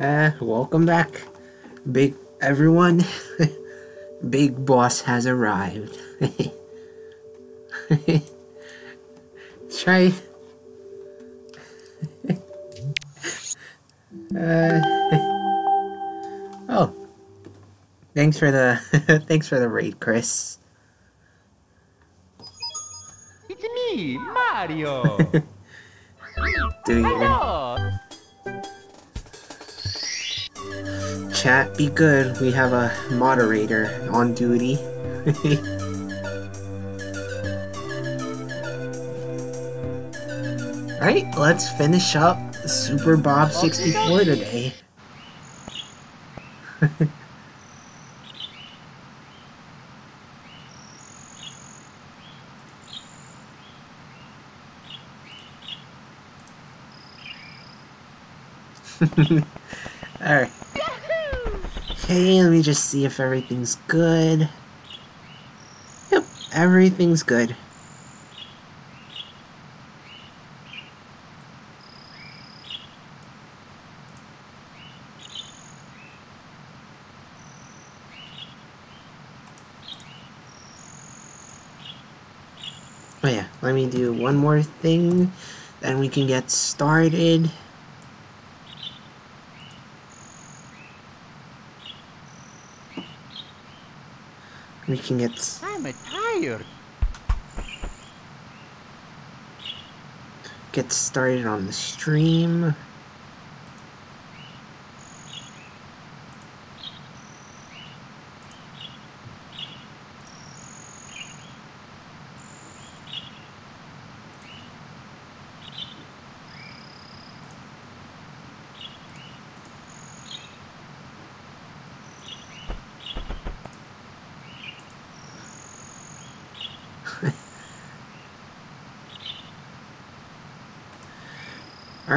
uh, welcome back, big everyone. big boss has arrived. Try. uh, oh, thanks for the thanks for the raid, Chris. It's me, Mario. Do you? Hello. Chat, be good. We have a moderator on duty. Alright, let's finish up Super Bob 64 today. Alright. Okay, let me just see if everything's good. Yep, everything's good. Oh yeah, let me do one more thing, then we can get started. We can get s- I'm tired. get started on the stream.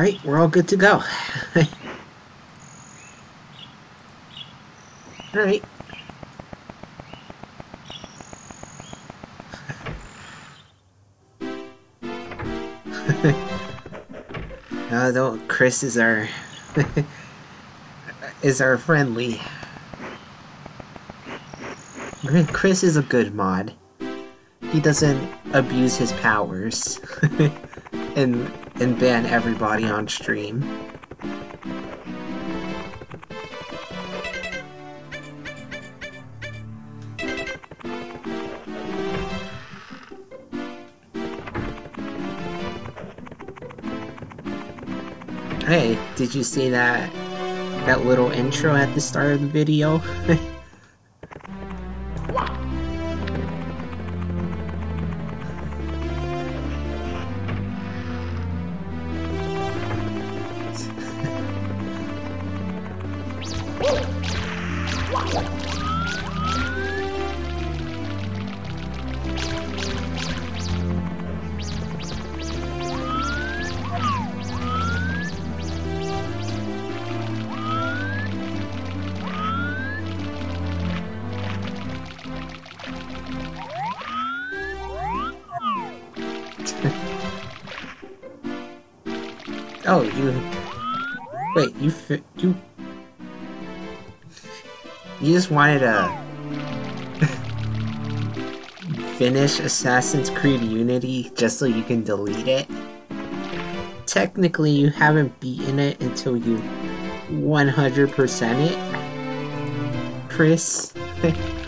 Alright, we're all good to go. Alright. uh, though Chris is our is our friendly. Chris is a good mod. He doesn't abuse his powers and and ban everybody on stream. Hey, did you see that that little intro at the start of the video? Assassin's Creed Unity just so you can delete it. Technically, you haven't beaten it until you 100% it, Chris.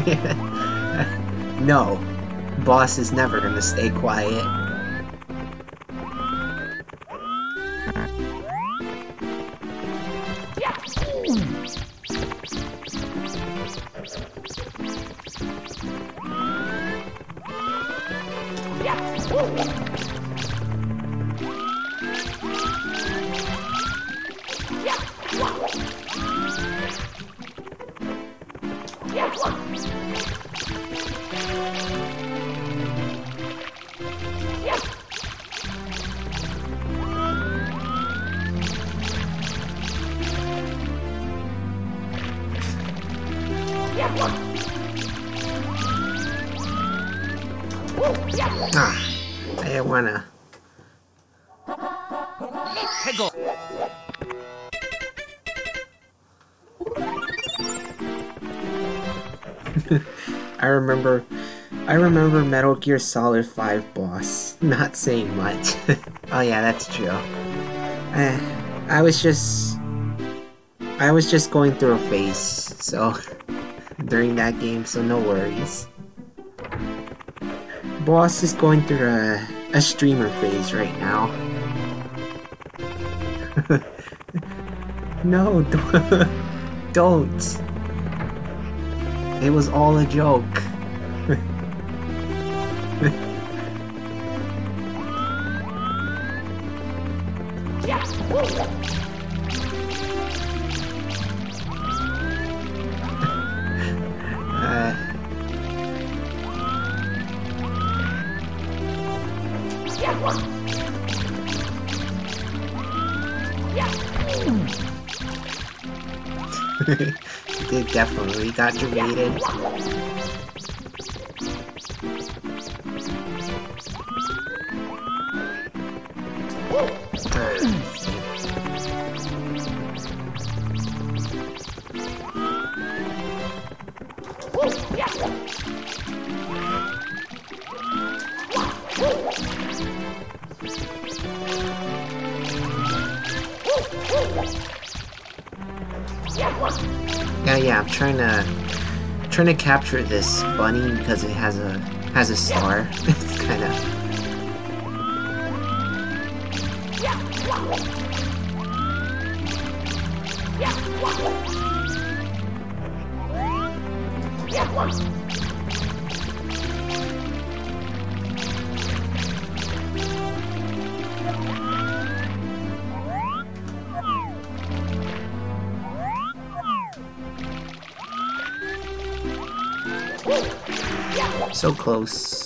no, boss is never gonna stay quiet. Yeah. Metal Gear Solid 5 boss not saying much. oh yeah, that's true. I was just, I was just going through a phase, so during that game, so no worries. Boss is going through a, a streamer phase right now. no, don't. don't. It was all a joke. Definitely capture this bunny because it has a has a star. close.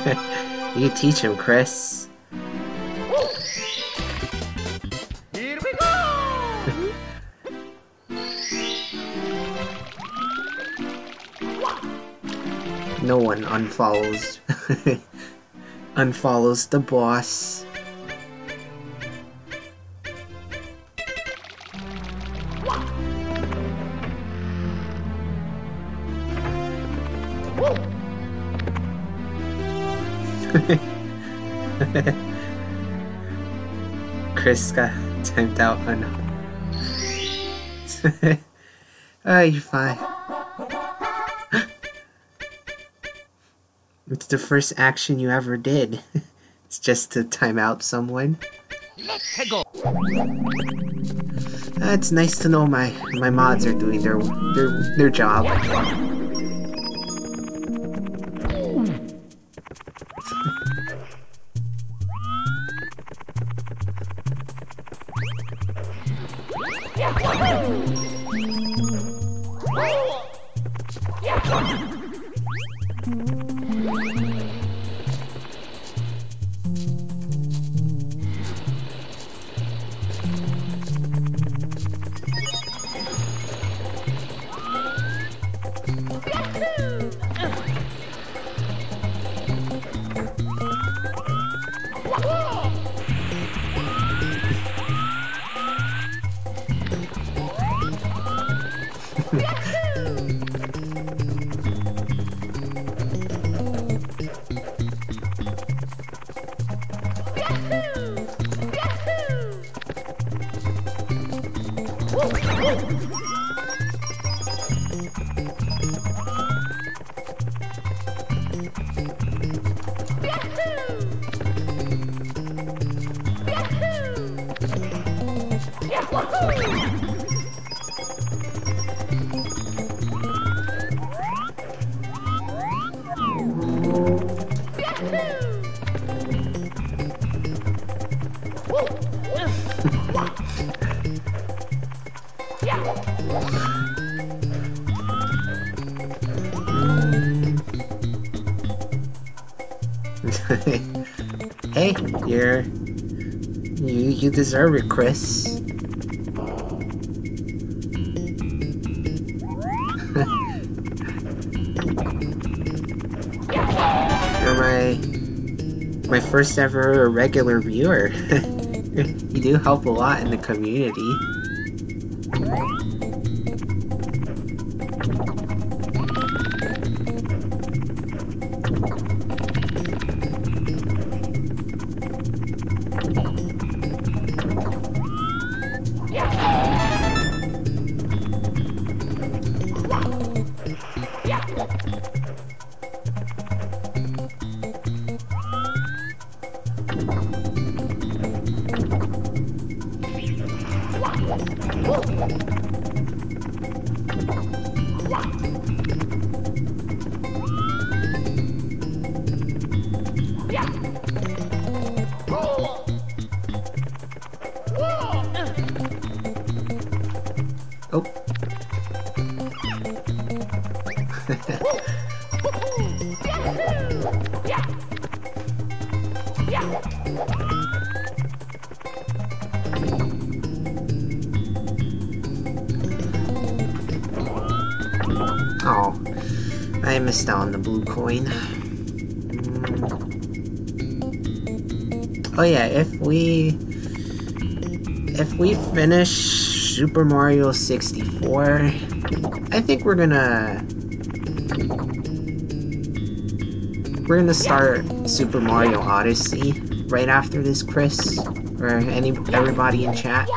you teach him, Chris. Here we go. No one unfollows unfollows the boss. Chris got timed out on. oh, you're fine. It's the first action you ever did. it's just to time out someone. 해고. Uh, it's nice to know my my mods are doing their their their job. Hey, you're you you deserve it, Chris. You're my my first ever regular viewer. you do help a lot in the community. We finish Super Mario 64, I think we're gonna we're gonna start Super Mario Odyssey right after this, Chris, or any everybody in chat.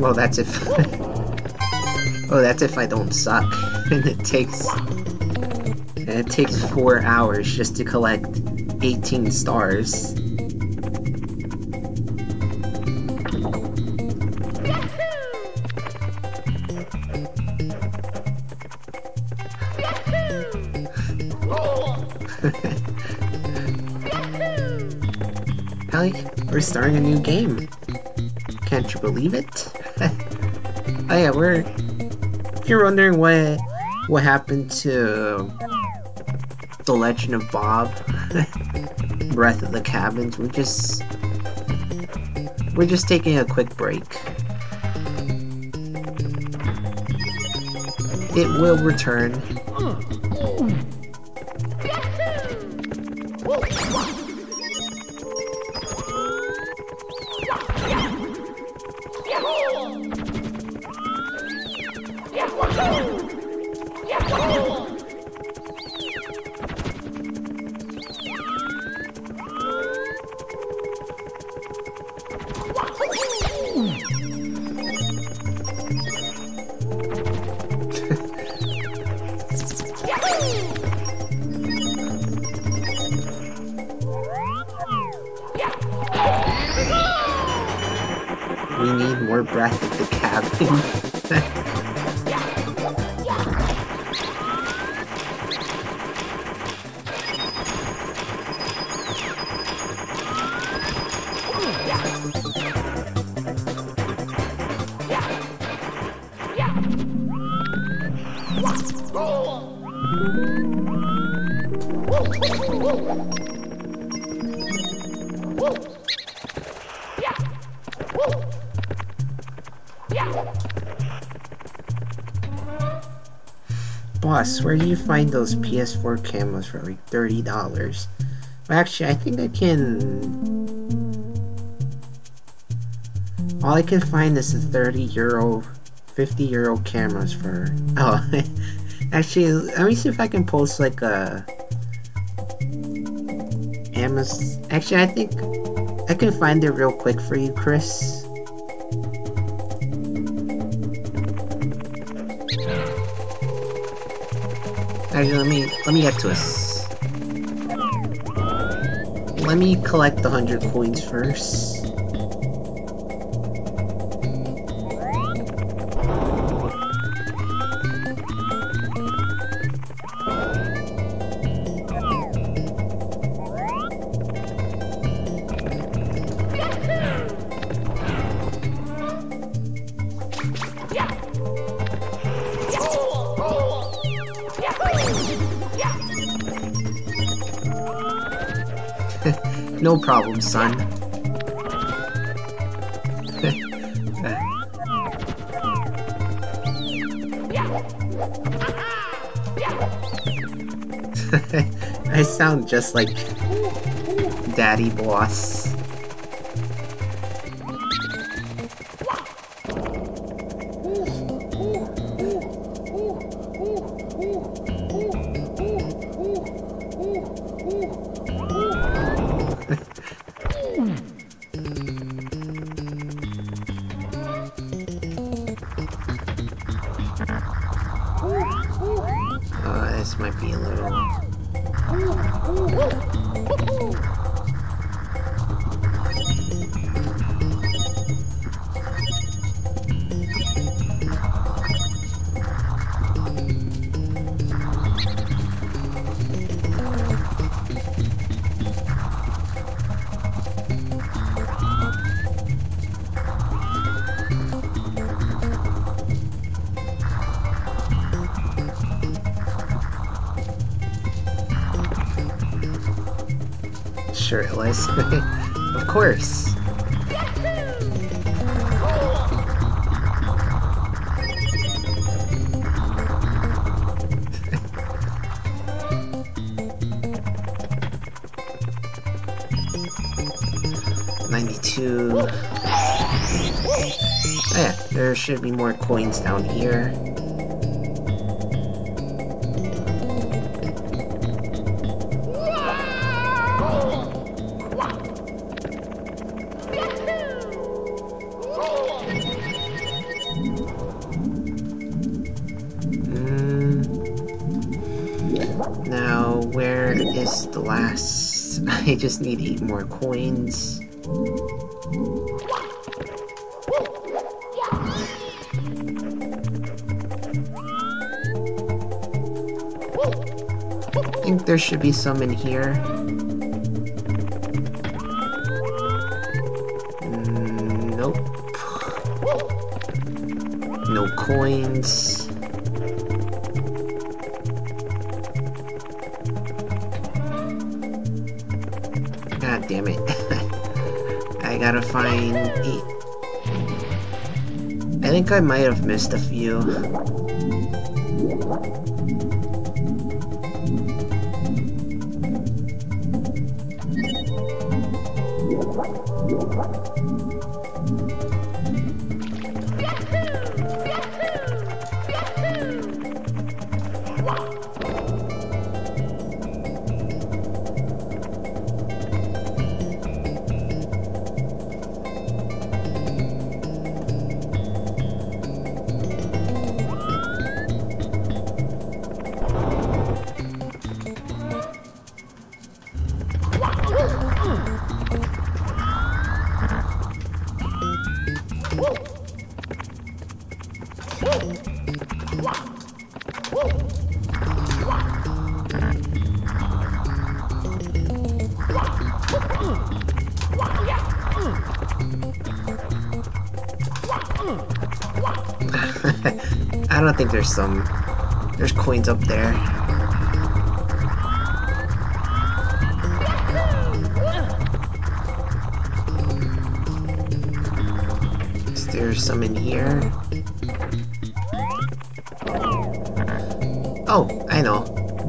Well, that's if. oh, that's if I don't suck. And it takes. It takes four hours just to collect 18 stars. We're starting a new game. Can't you believe it? oh yeah, we're. If you're wondering what what happened to the Legend of Bob, Breath of the Cabins, we're just we're just taking a quick break. It will return. Boss, where do you find those PS4 cameras for like $30? Actually, I think I can All I can find is the 30 euro, 50 euro cameras for... Oh, actually, let me see if I can post like a... Amazon... Actually, I think I can find it real quick for you, Chris. Actually, let me let me get to us. Let me collect the hundred coins first. Problem, son. I sound just like Daddy Boss. Just need eight more coins. I think there should be some in here. I might have missed a few. Don't think there's some. There's coins up there. Is there some in here? Oh, I know.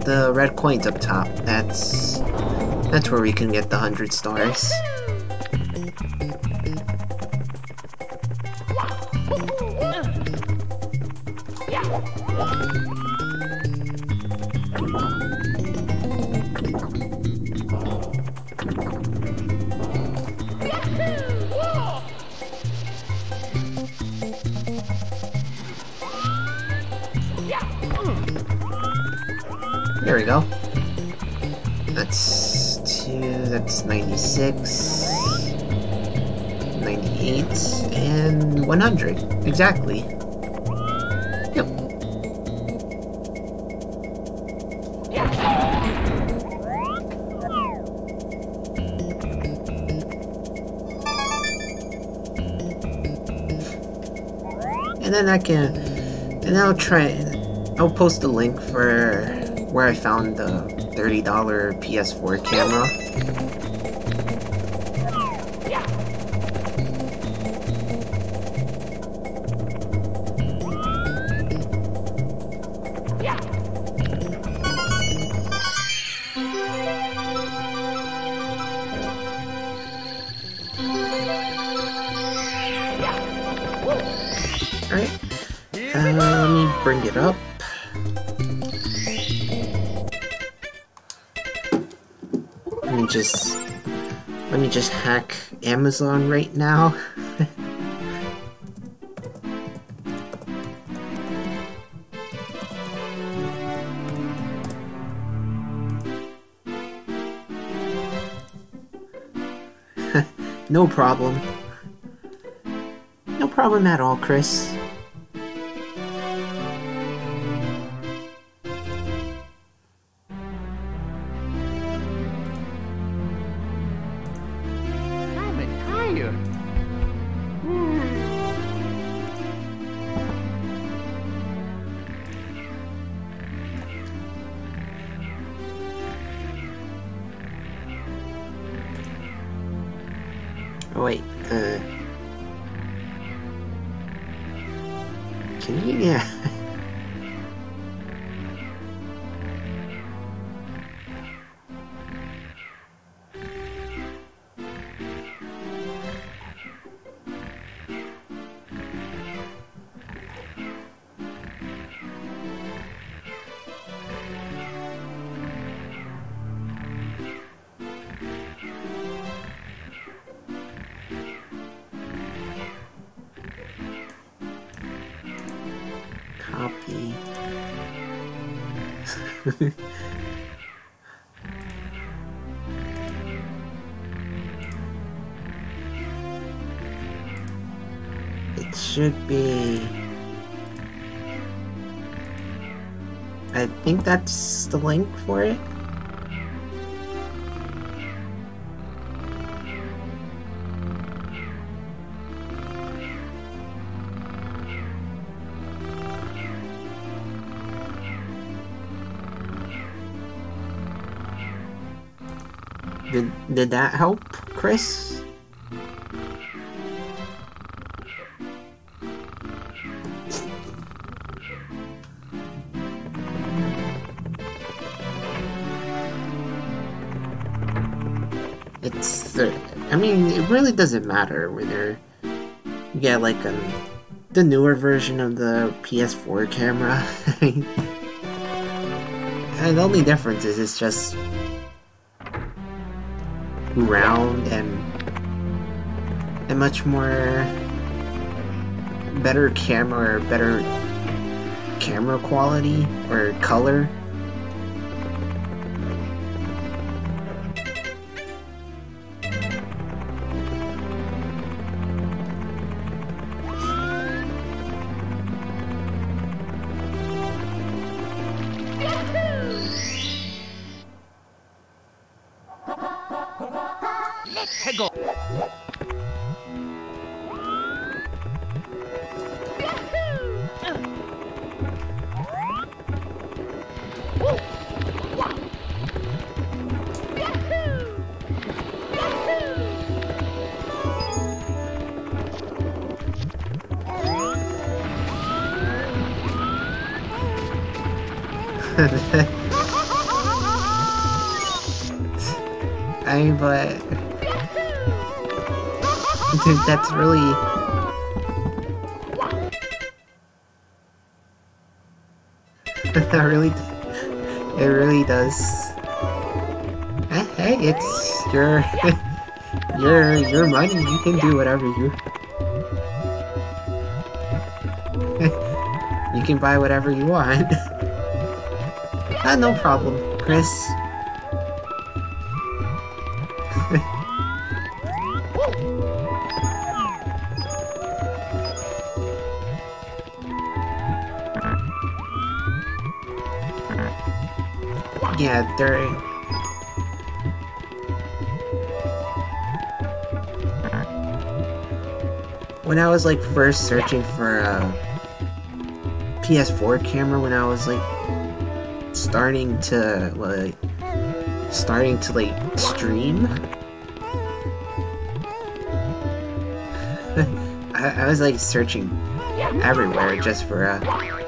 The red coins up top. That's that's where we can get the hundred stars. Exactly. Yep. And then I can, and I'll try, I'll post a link for where I found the $30 PS4 camera. Amazon right now. no problem. No problem at all, Chris. That's the link for it. Did did that help, Chris? Really doesn't matter whether you get like a the newer version of the PS4 camera. and the only difference is it's just round and a much more better camera or better camera quality or color. Let's go. I but dude, that's really. that really, it really does. Hey, it's your, your, your money. You can do whatever you. you can buy whatever you want. ah, no problem, Chris. They're. When I was like first searching for a PS4 camera, when I was like starting to like starting to like stream, I, I was like searching everywhere just for a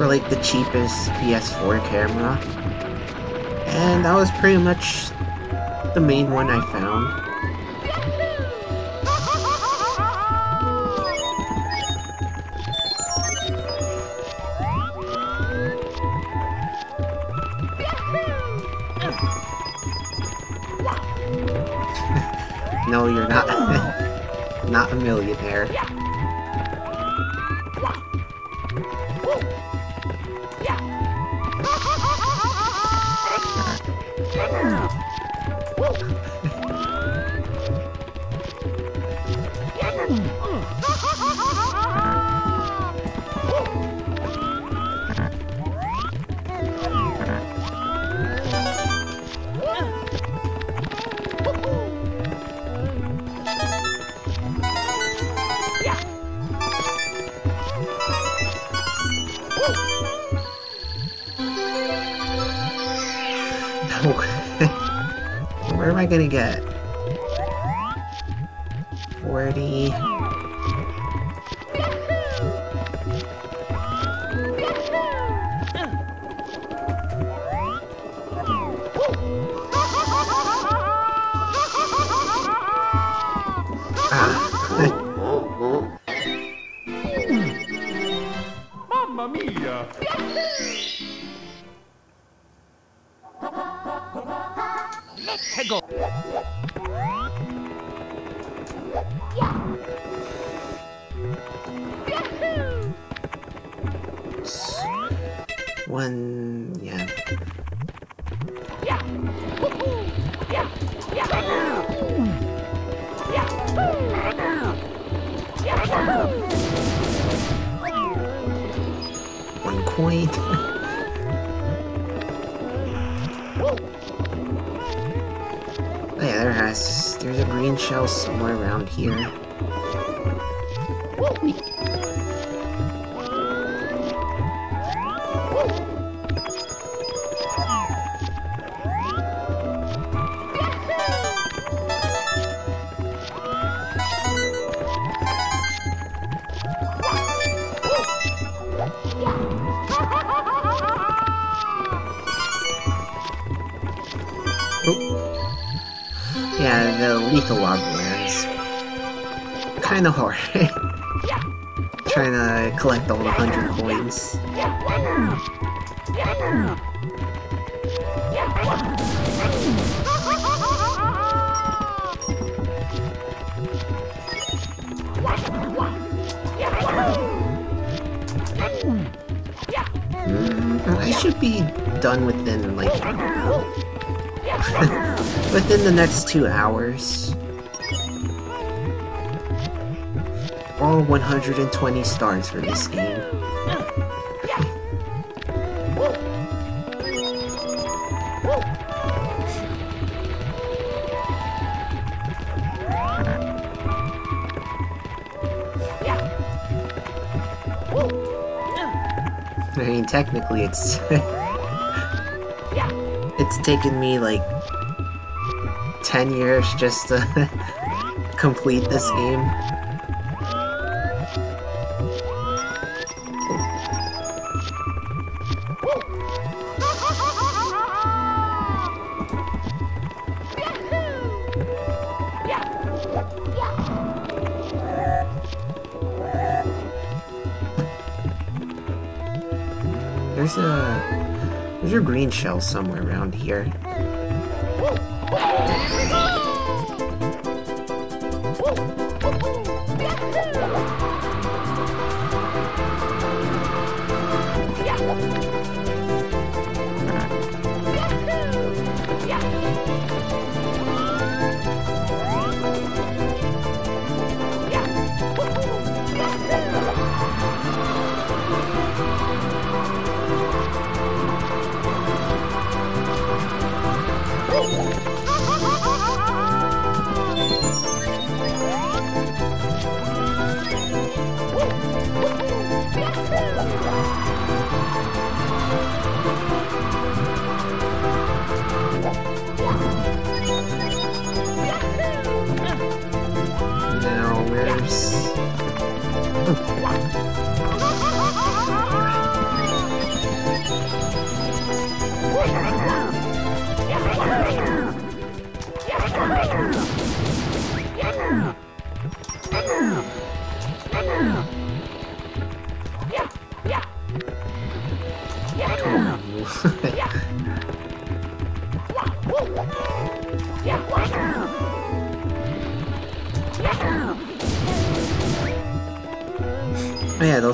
for like the cheapest PS4 camera. And that was pretty much the main one I found. Next two hours. All 120 stars for this game. I mean, technically, it's it's taken me like 10 years just to complete this game. There's a... There's a green shell somewhere around here.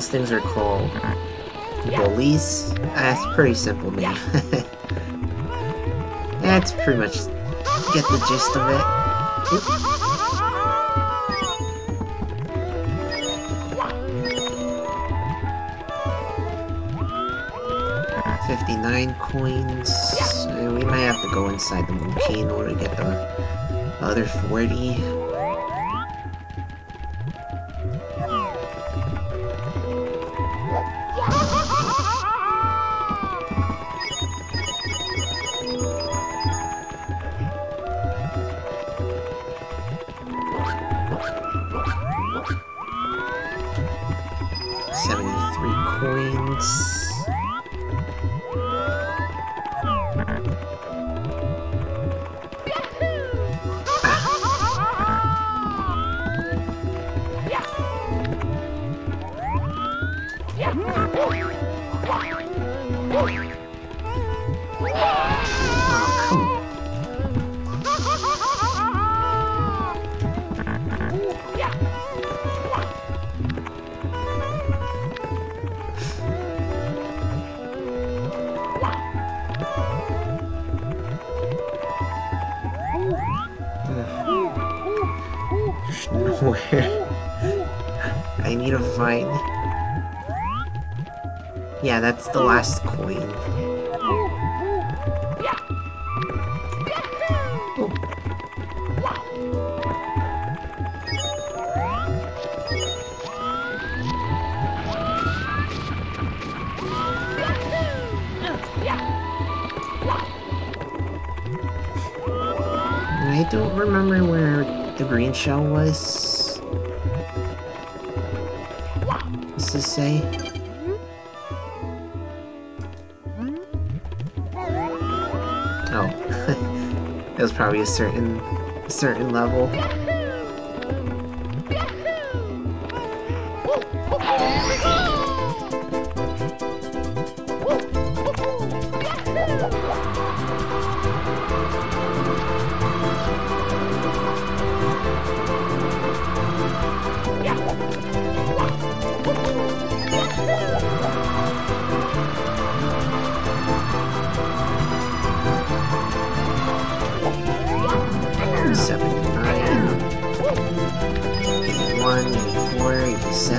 Those things are called bullies. That's pretty simple name. That's pretty much get the gist of it. Fifty-nine coins. Uh, We might have to go inside the volcano to get the other forty. Was. What's this say? Oh, it was probably a certain, certain level.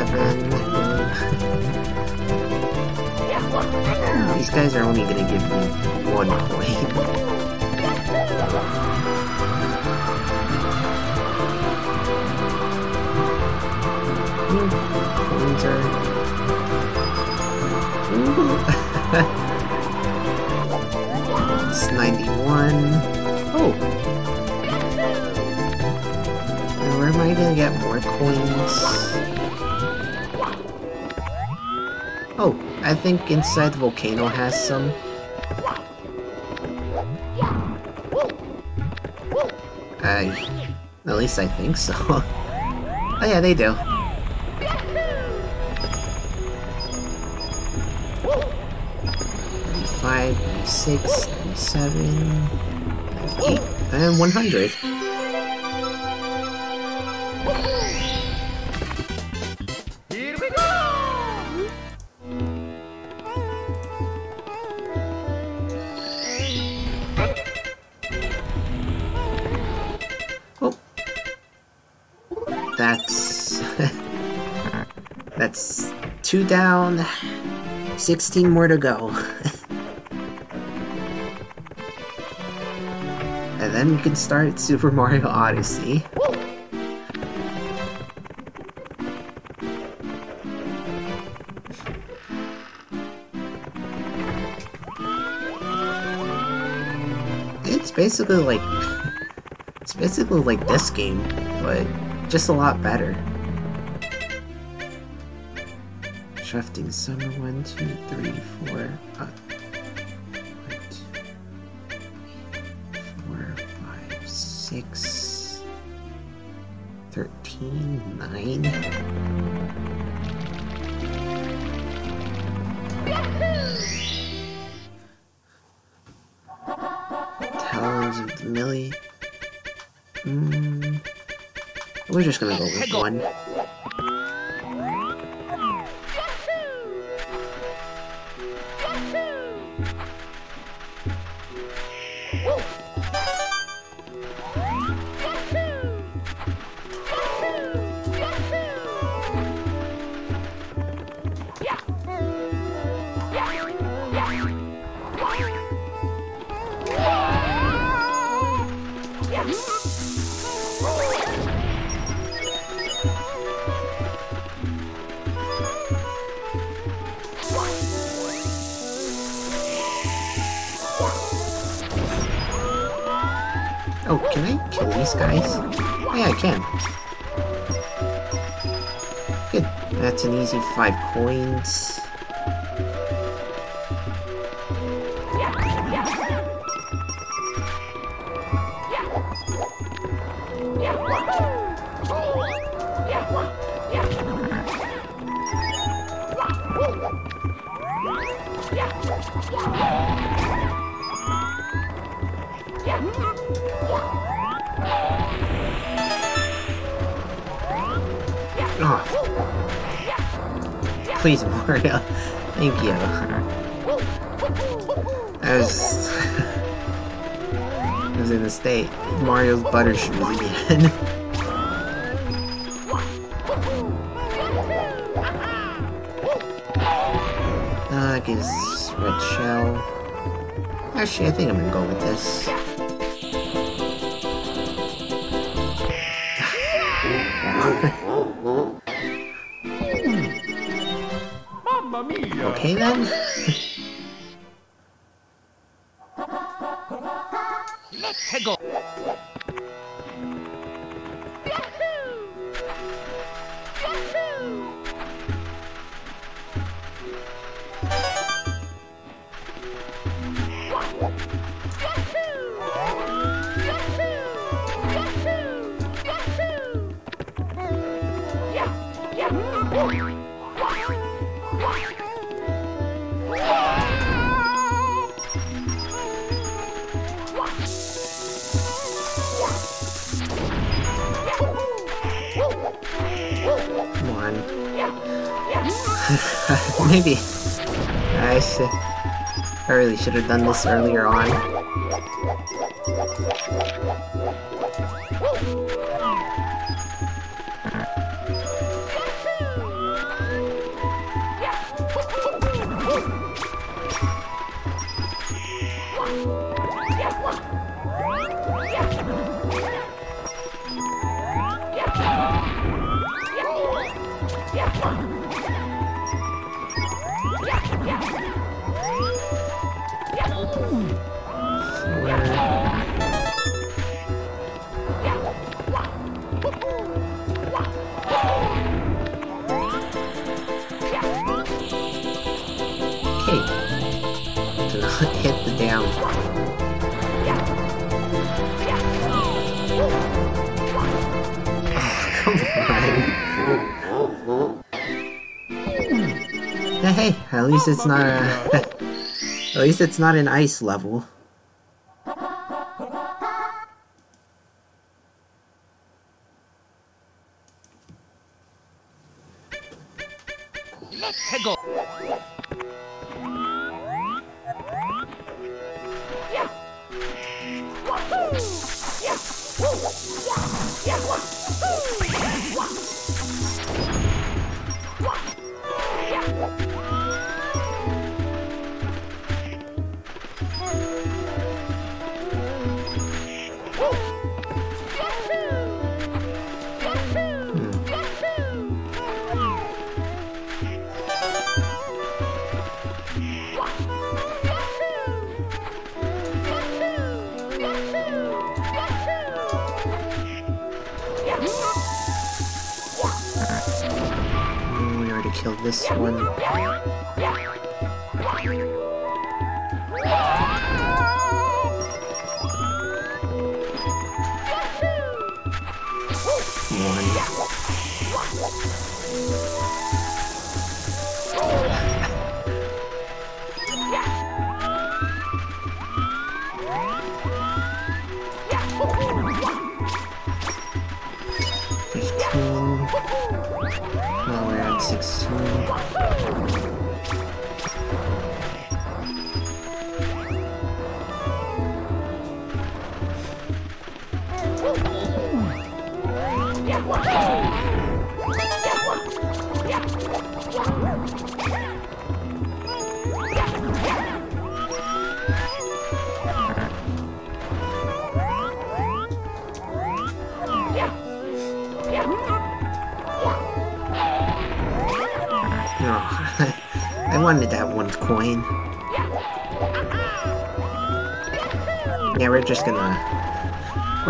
These guys are only gonna give me one. Hmm, Coins are. It's 91. Oh! Where am I gonna get more coins? I think inside the volcano has some. I, at least I think so. oh yeah, they do. 95, 96, 97, 98, and 100. Here down, 16 more to go. and then we can start Super Mario Odyssey. It's basically like it's basically like this game, but just a lot better. Shifting summer one, two, three, four. Uh, one, two, four, five, six, thirteen, nine. Talons of the Millie. Mm, we're just gonna go with one. Coins. Mario's butter shoes again. Should have done this earlier on. Least it's not a, At least it's not an ice level.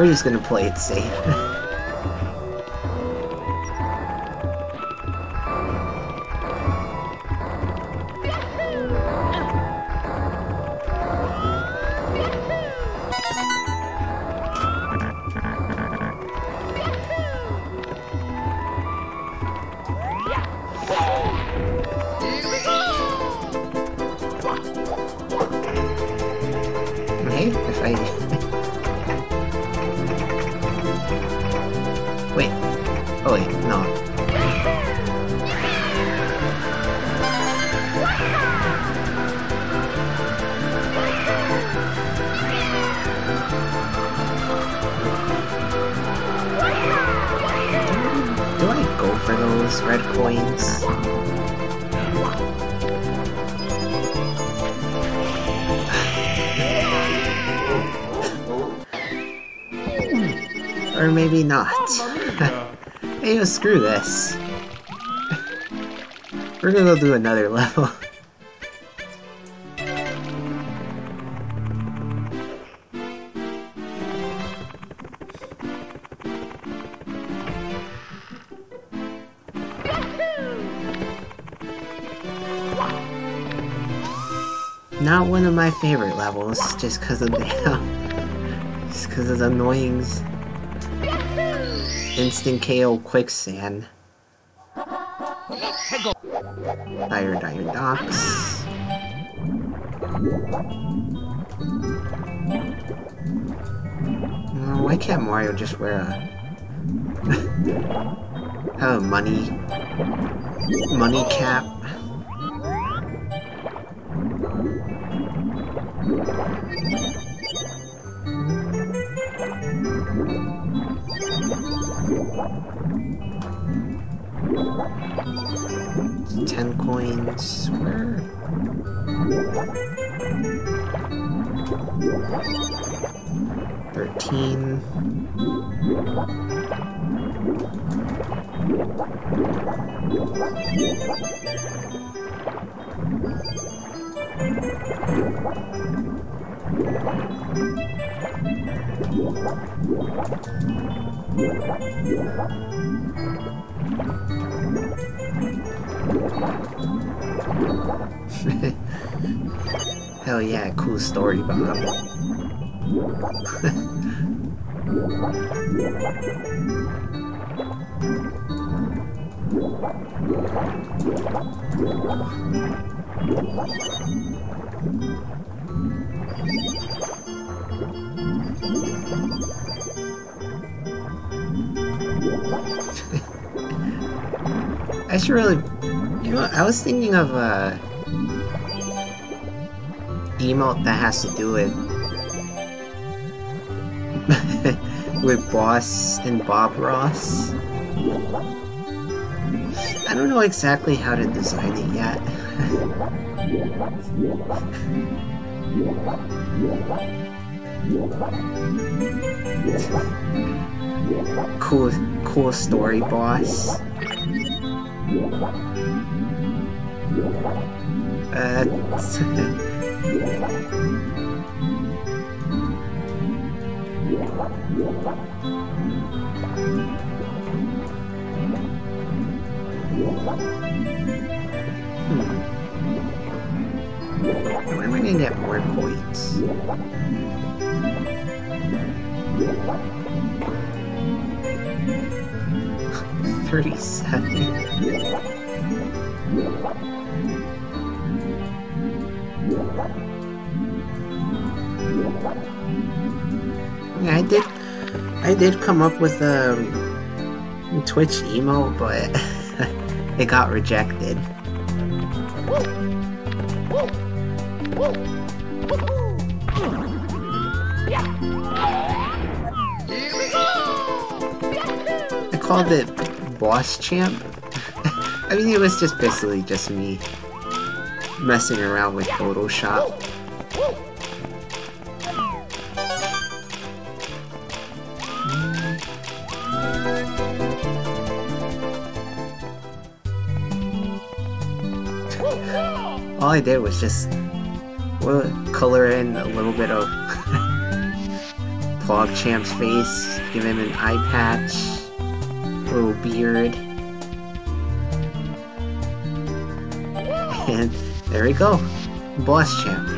Just gonna play it safe. We're do another level. Not one of my favorite levels, just because of the just because of the annoying instant KO quicksand. Dire Dire Docks. No, uh, why can't Mario just wear a have a money money cap? Ten coins. Where? Thirteen. Cool story, Bob. I should really, you know, I was thinking of a emote that has to do with with Boss and Bob Ross. I don't know exactly how to design it yet. cool, cool story, boss. Uh, Hmm. Where am I gonna get more points? Thirty-seven. I did come up with a Twitch emo, but it got rejected. I called it Boss Champ. I mean, it was just basically just me messing around with Photoshop. All I did was just well, color in a little bit of PogChamp's face, give him an eye patch, a little beard, and there we go, Boss Champ.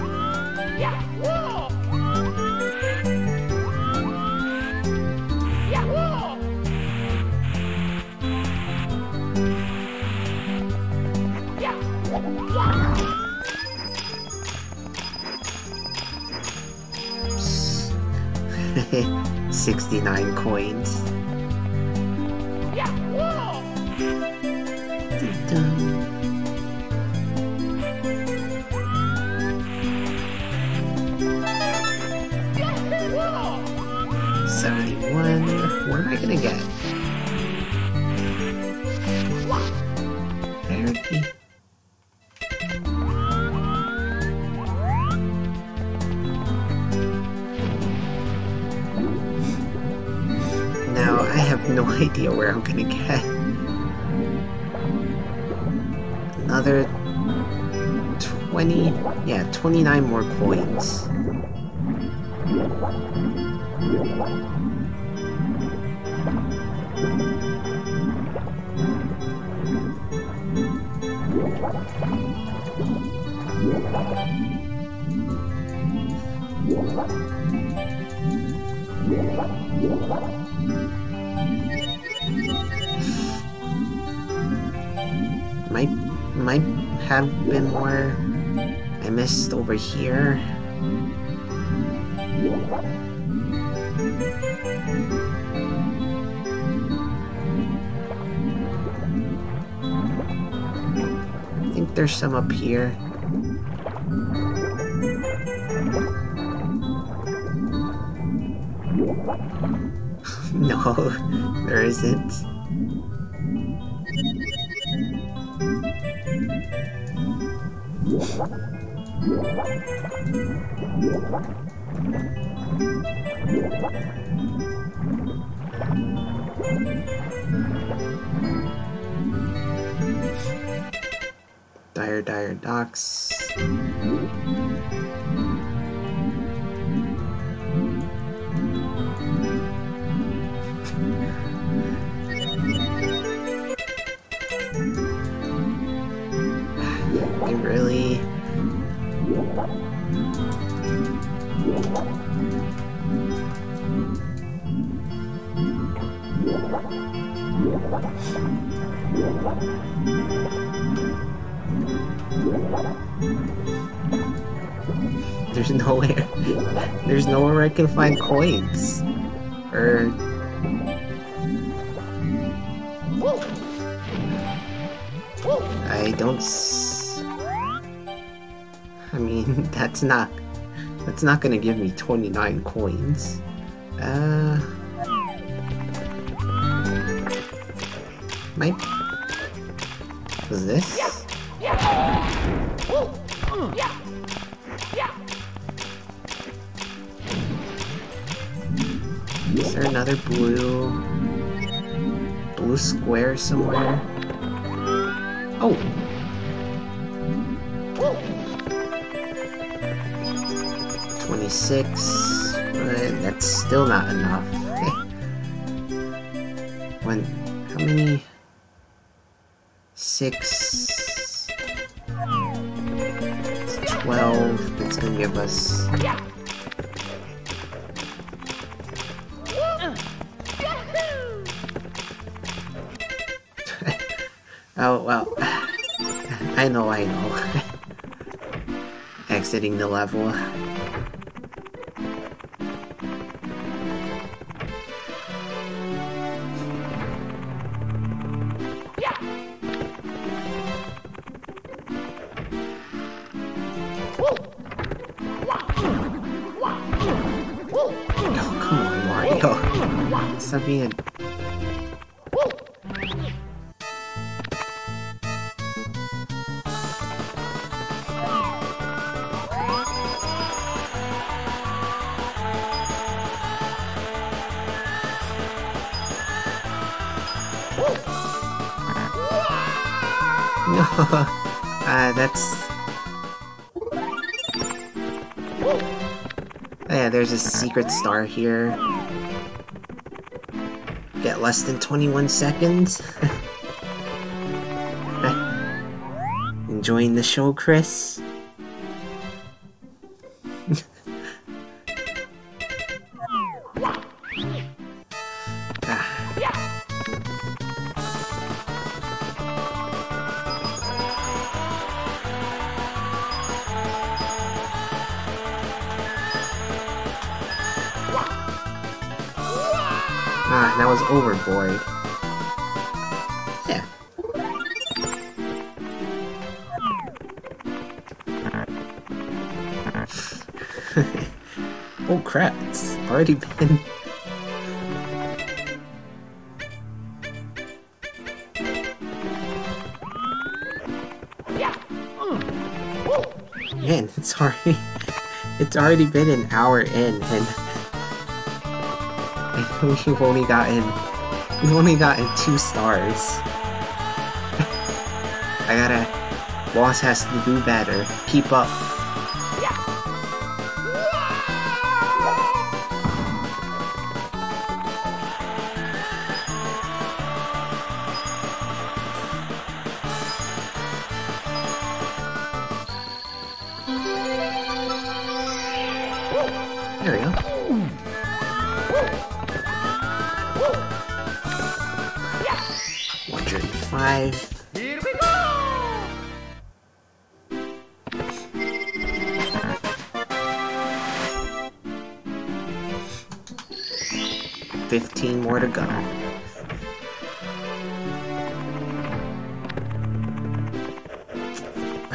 Sixty-nine coins. More coins. There's some up here. no, there isn't. Dire Dire Nowhere I can find coins. Or. I don't. I mean, that's not. That's not gonna give me 29 coins. Uh. Might. Was this? Another blue blue square somewhere? Oh. Twenty-six, but that's still not enough. when how many? Six. Exiting the level. Secret star here. Get less than 21 seconds. Enjoying the show, Chris? It's already been an hour in, and... We've only gotten we've only gotten two stars. I gotta boss has to do better. Keep up.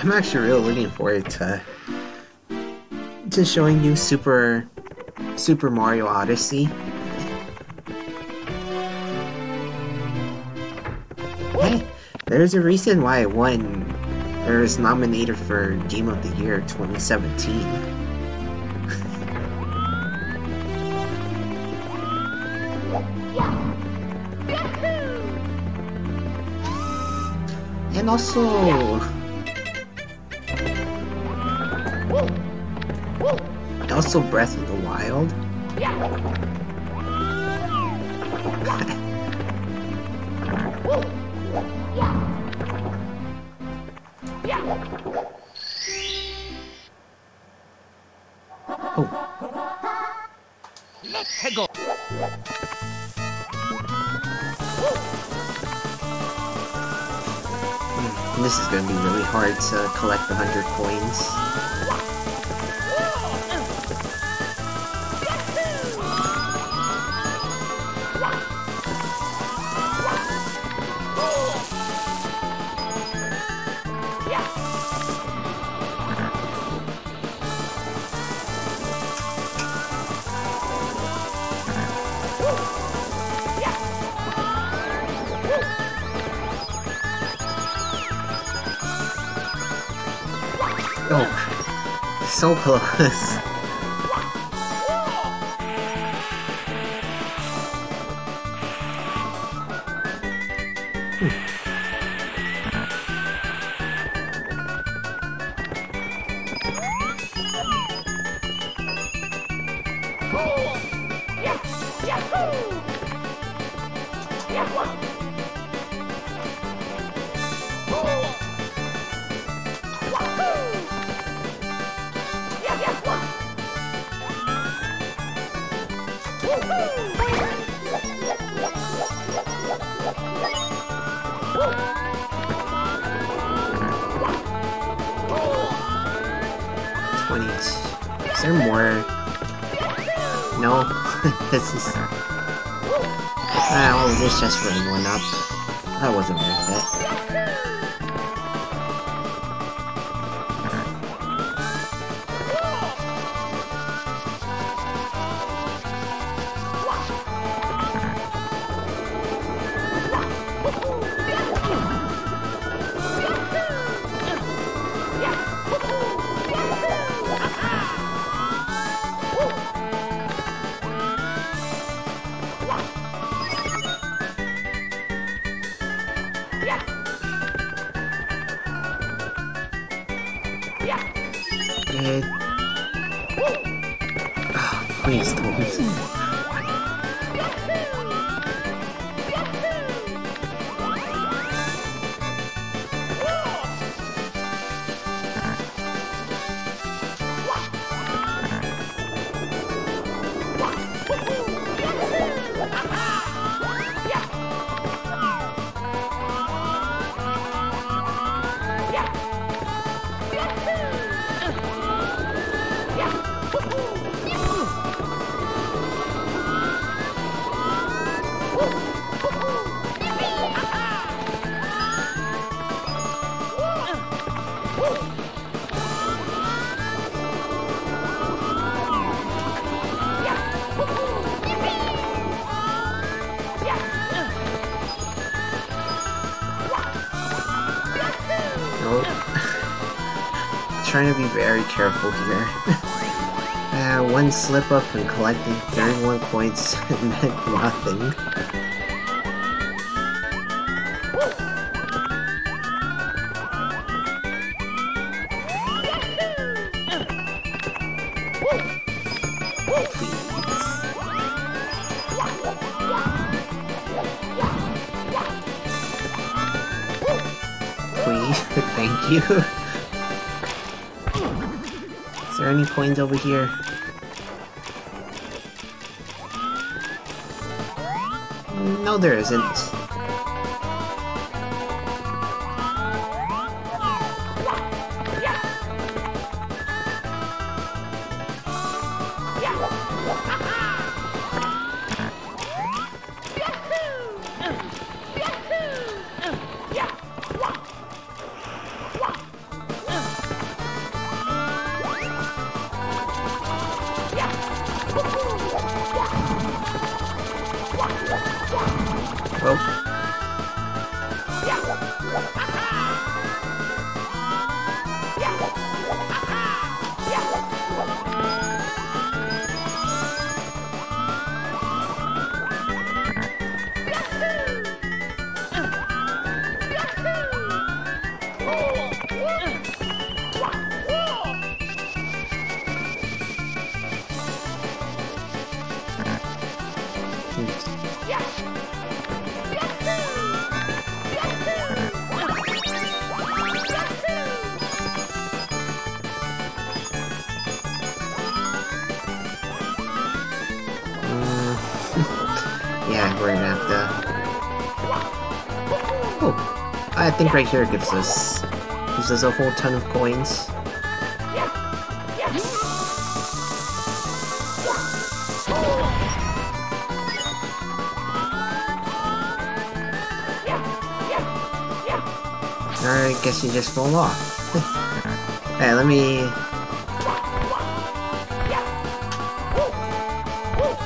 I'm actually really looking forward to to showing you Super Super Mario Odyssey. Hey, there's a reason why I won or was nominated for Game of the Year 2017. And also... Also Breath of the Wild. Oh, Let's go! this is gonna be really hard to collect the 100 coins. So close. careful here. uh, one slip up and collecting 31 points meant nothing. Coins over here? No, there isn't. Think right here gives us gives us a whole ton of coins. I guess you just fall off. hey, let me...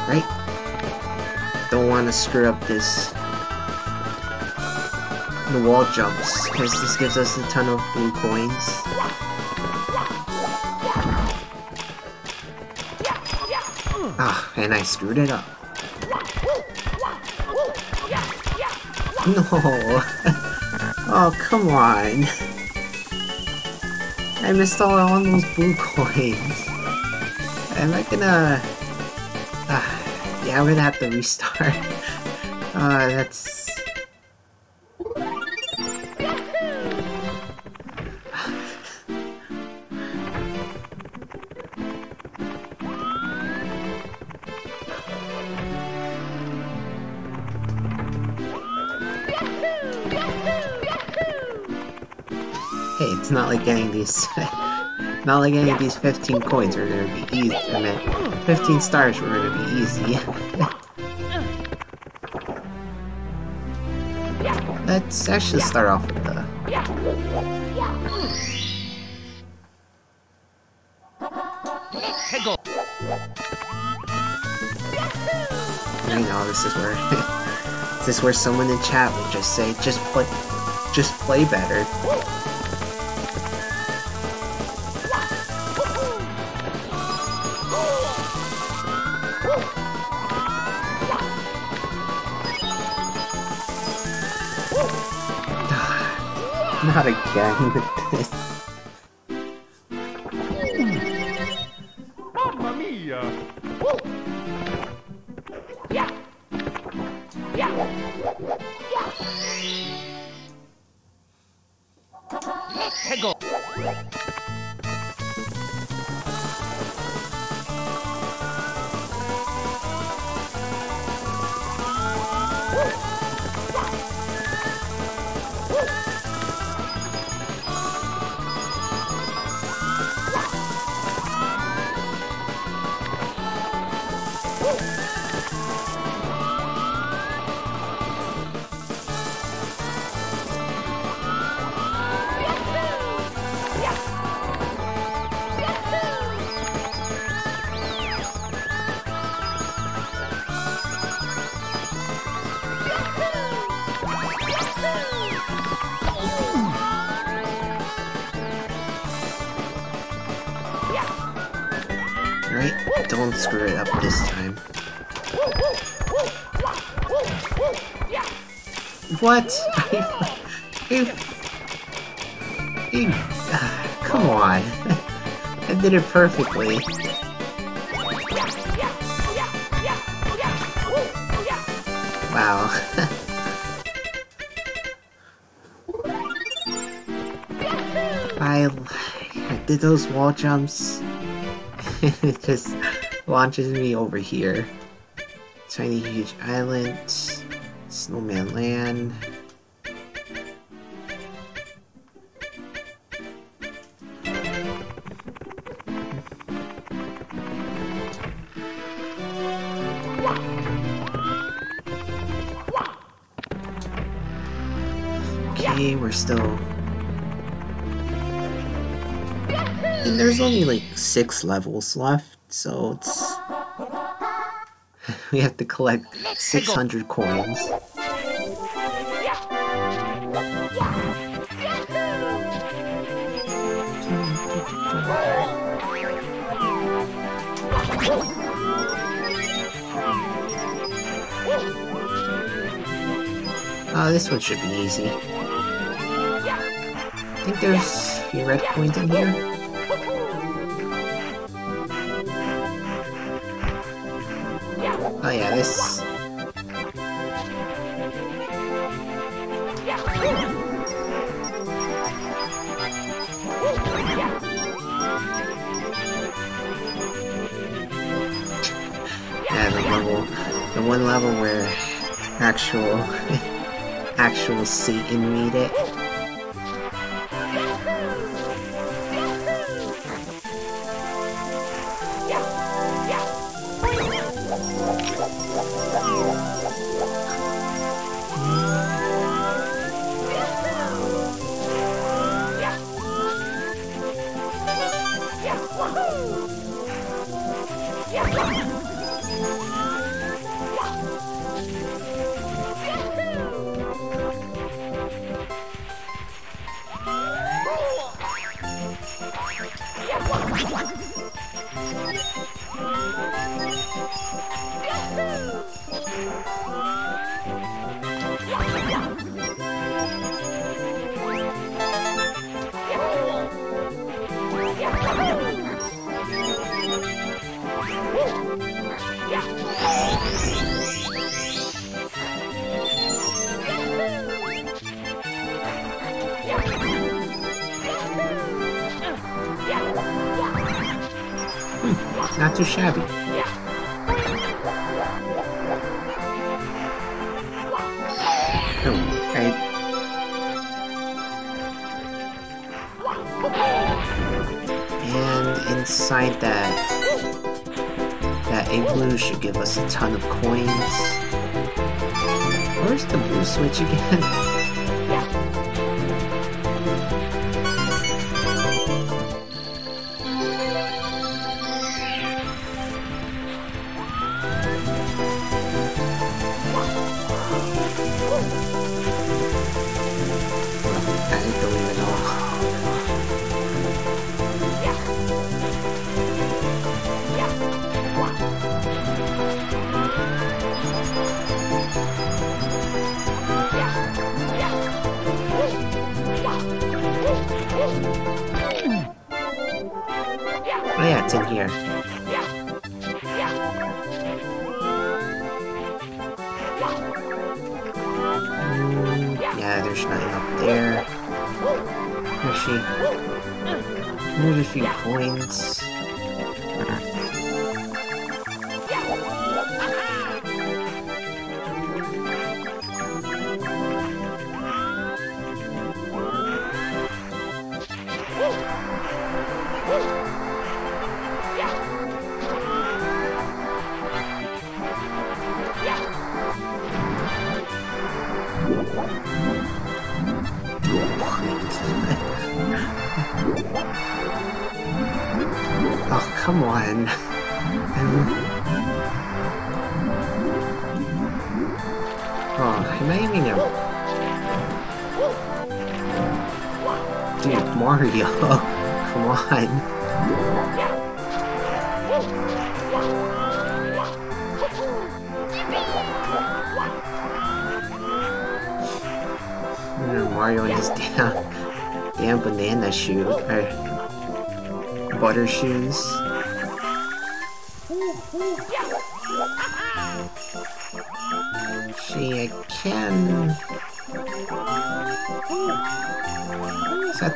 Right? Don't want to screw up this... The wall jumps, because this gives us a ton of blue coins. Ah, and I screwed it up. No! oh, come on! I missed all on those blue coins. Am I gonna... Uh, yeah, I'm gonna have to restart. Uh, that's... these... not like any of these 15 coins are gonna be easy. I mean, 15 stars were gonna be easy. Let's actually start off with the... I know, oh, this is where... this is where someone in chat will just say, just play... Just play better. Not again with this. Did it perfectly. Wow. I, I did those wall jumps. it just launches me over here. Tiny huge island, snowman land. Okay, we're still And there's only like six levels left, so it's. we have to collect 600 coins. Oh, this one should be easy. Think there's a red point in here. Oh yeah, this... Yeah, the level... The one level where actual... actual Satan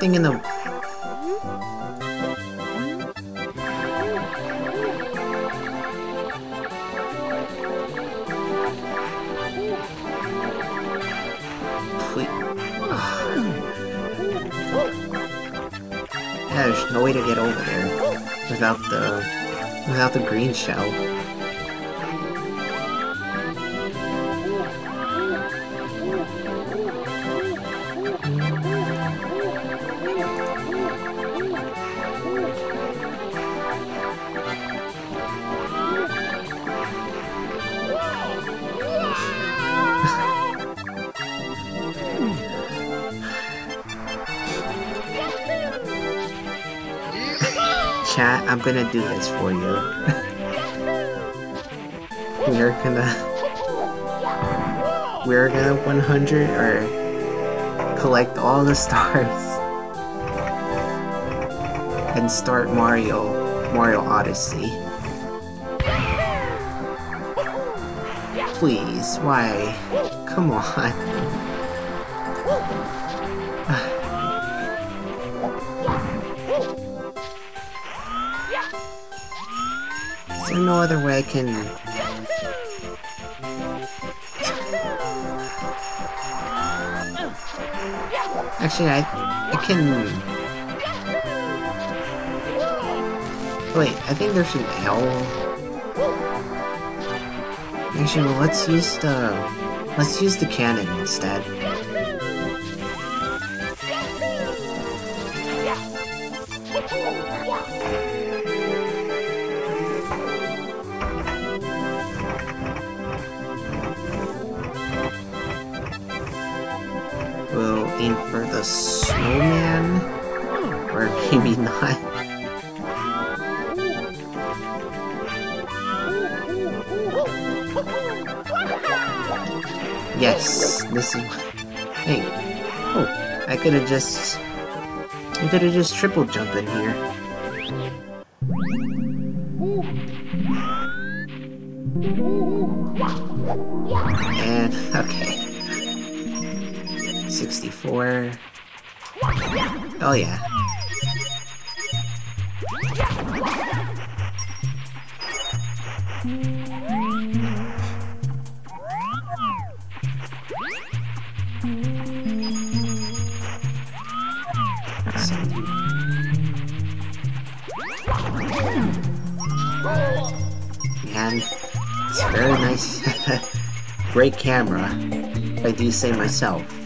In the? There's no way to get over there without the without the green shell. I'm gonna do this for you. we're gonna we're gonna 100 or collect all the stars and start Mario Mario Odyssey. Please, why? Come on. No other way can... Actually, I, I can... Wait, I think there's an L. Actually, well, let's use the... Let's use the cannon instead. Could have just triple jump in here. Say myself.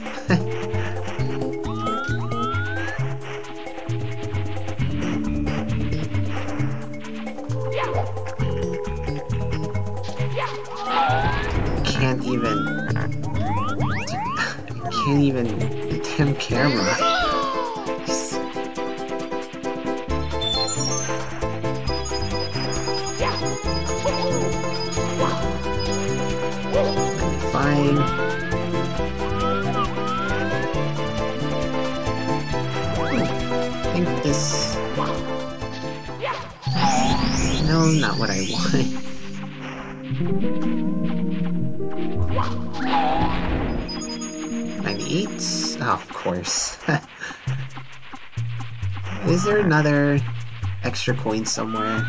Extra coin somewhere?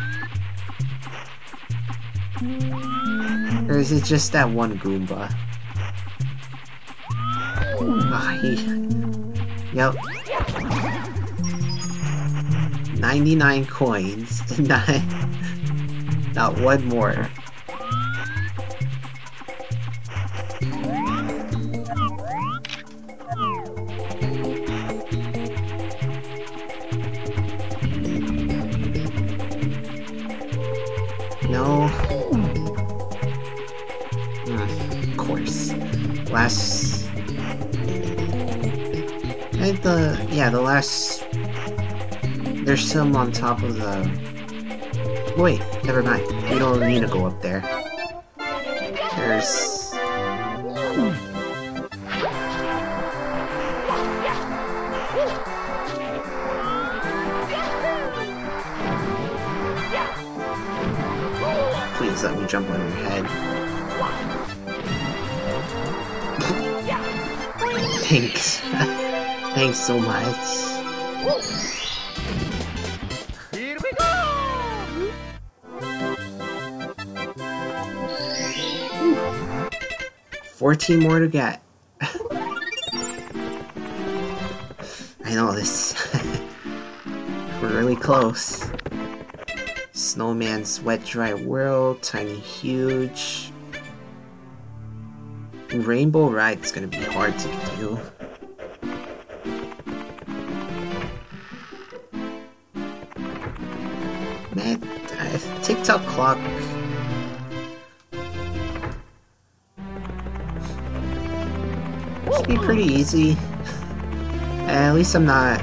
Or is it just that one Goomba? Ah, he... Yep. 99 coins, not one more. Some on top of the... Wait, never mind. We don't need to go up there. Fourteen more to get. I know this. We're really close. Snowman's Wet Dry World, Tiny Huge. Rainbow Ride's gonna be hard to do. Tick Tock Clock. Be pretty easy. Uh, at least I'm not.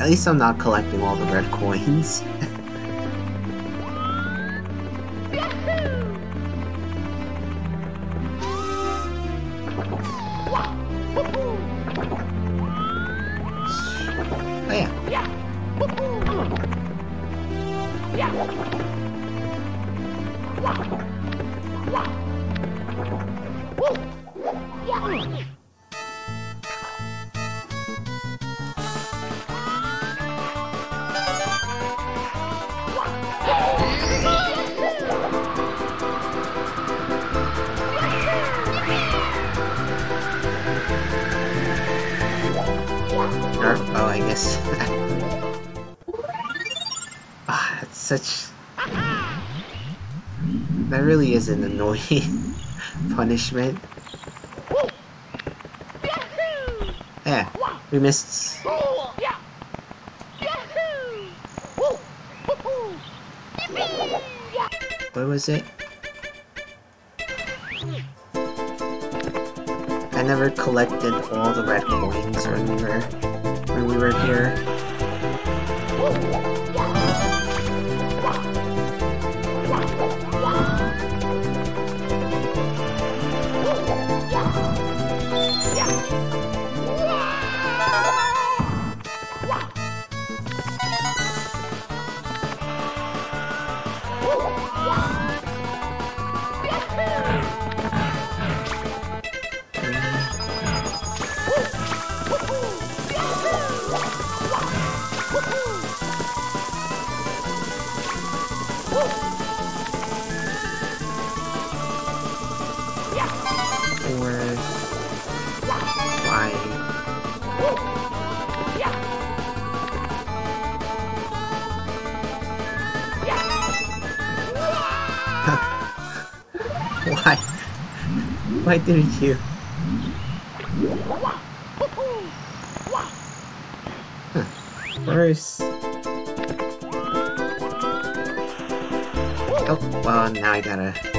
At least I'm not collecting all the red coins. Annoying punishment. Yeah, we missed. What was it? I never collected all the red coins when we were when we were here. Why didn't you? Huh. First. Oh, well, now I gotta.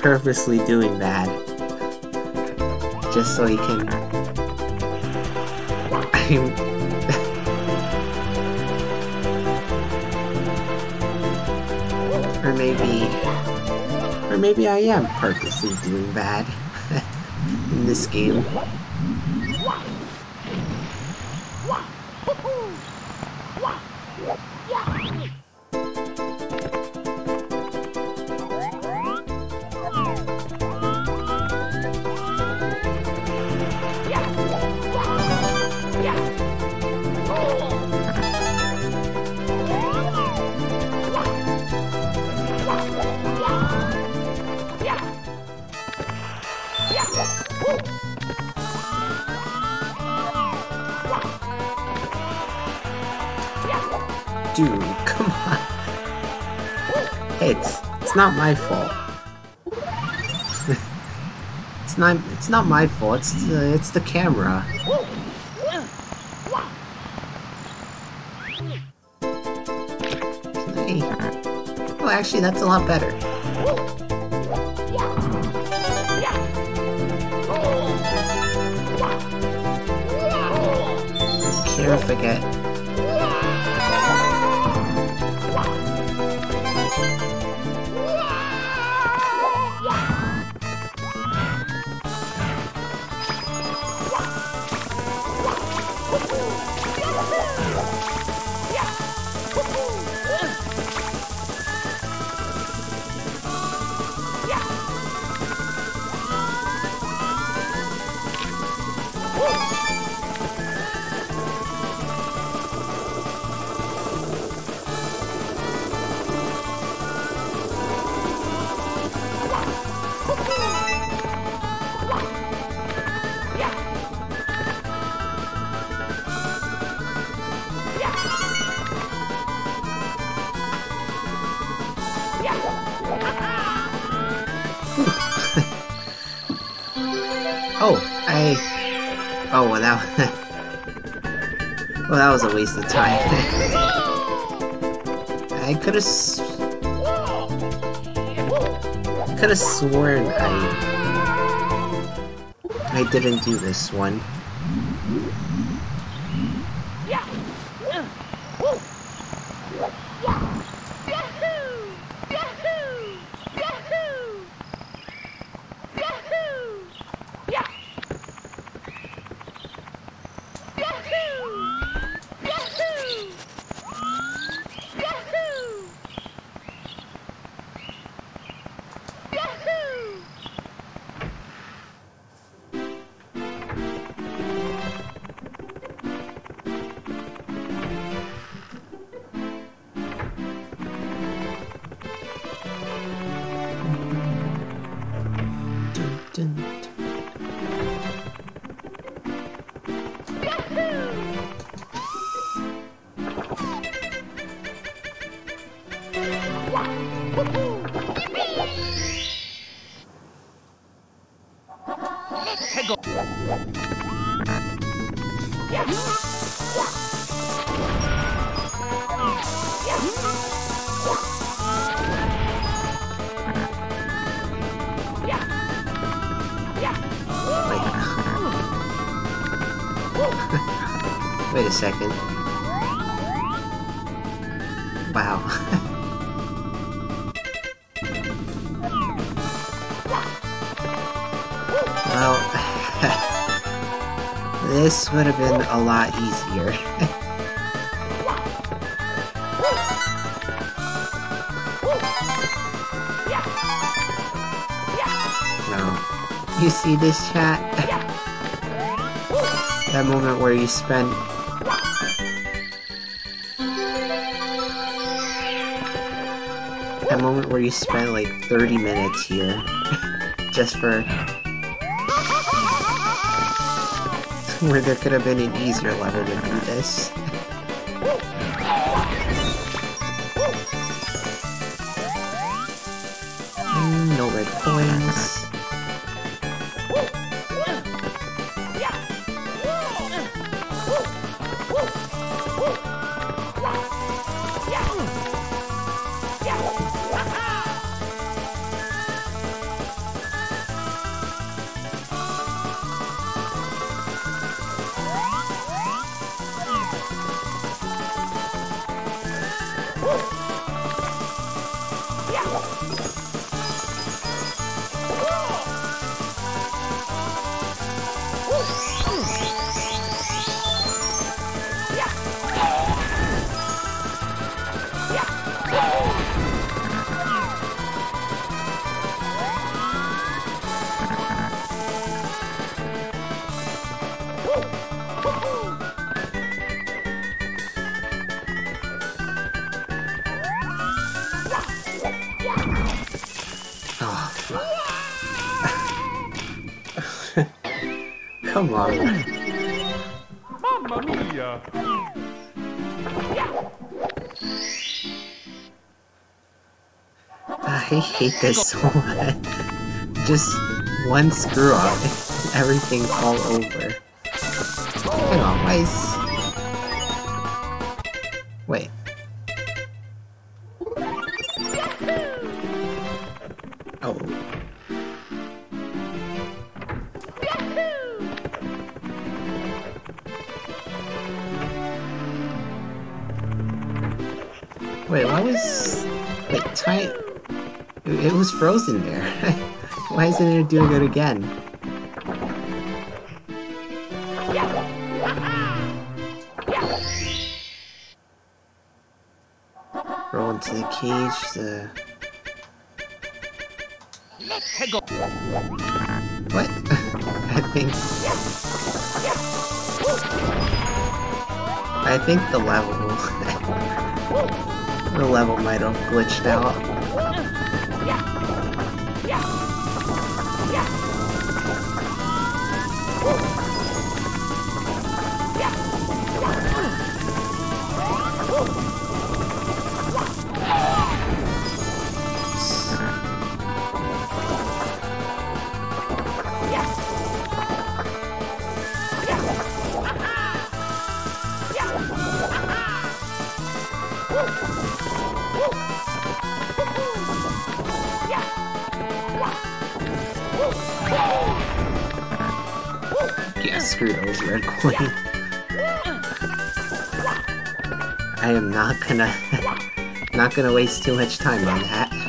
Purposely doing that. Just so he can. I'm. or maybe. Or maybe I am purposely doing bad in this game. Not my fault. It's the it's the camera. Hey. Well, actually, that's a lot better. Care if I get well, that. well, that was a waste of time. I could have. Could have sworn I. I didn't do this one. Spend that moment where you spend like 30 minutes here just for where there could have been an easier level to do this. Mm, no red coins. Hate this so much. Just one screw up, everything's all over. Hang on, why is... why isn't it doing it again? Roll into the cage, the... What? I think... I think the level... the level might have glitched out. Screw those red coins. I am not gonna... not gonna waste too much time on that.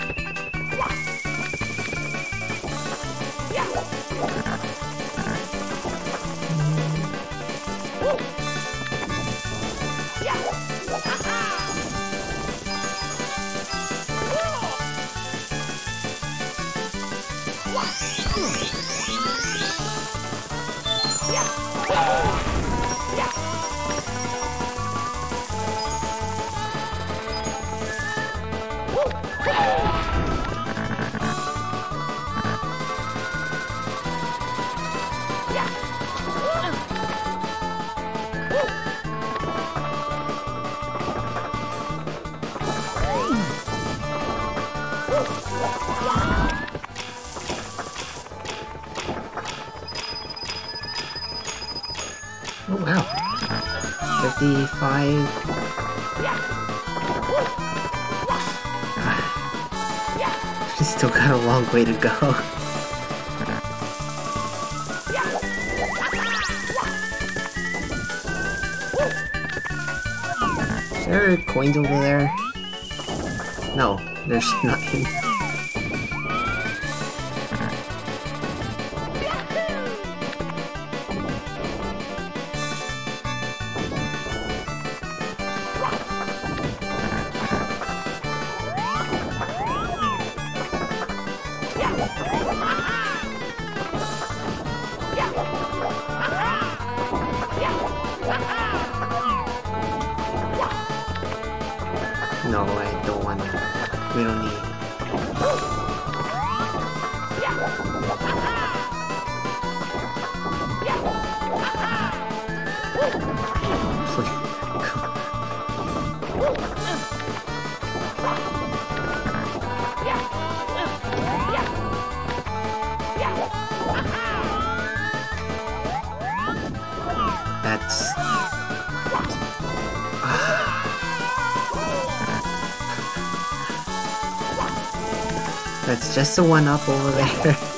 Just a one up over there.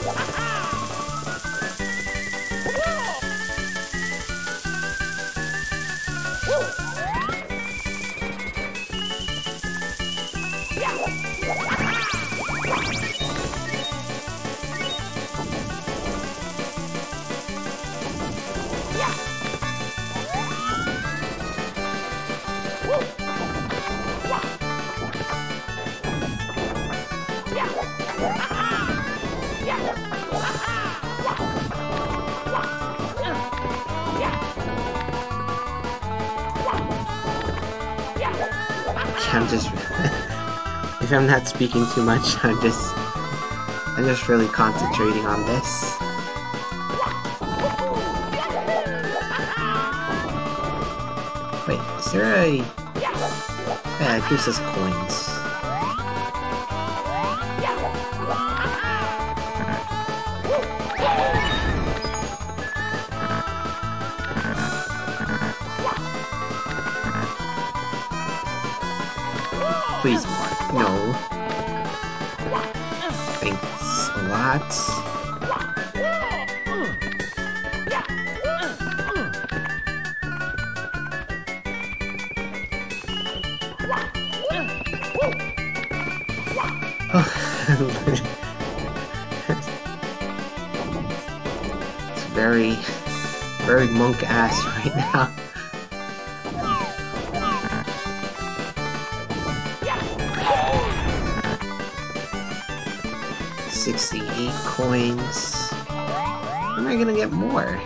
not speaking too much, I'm just I'm just really concentrating on this. Wait, is there a yeah, it gives us coins. It's very, very monk ass right now. Coins. When am I gonna get more?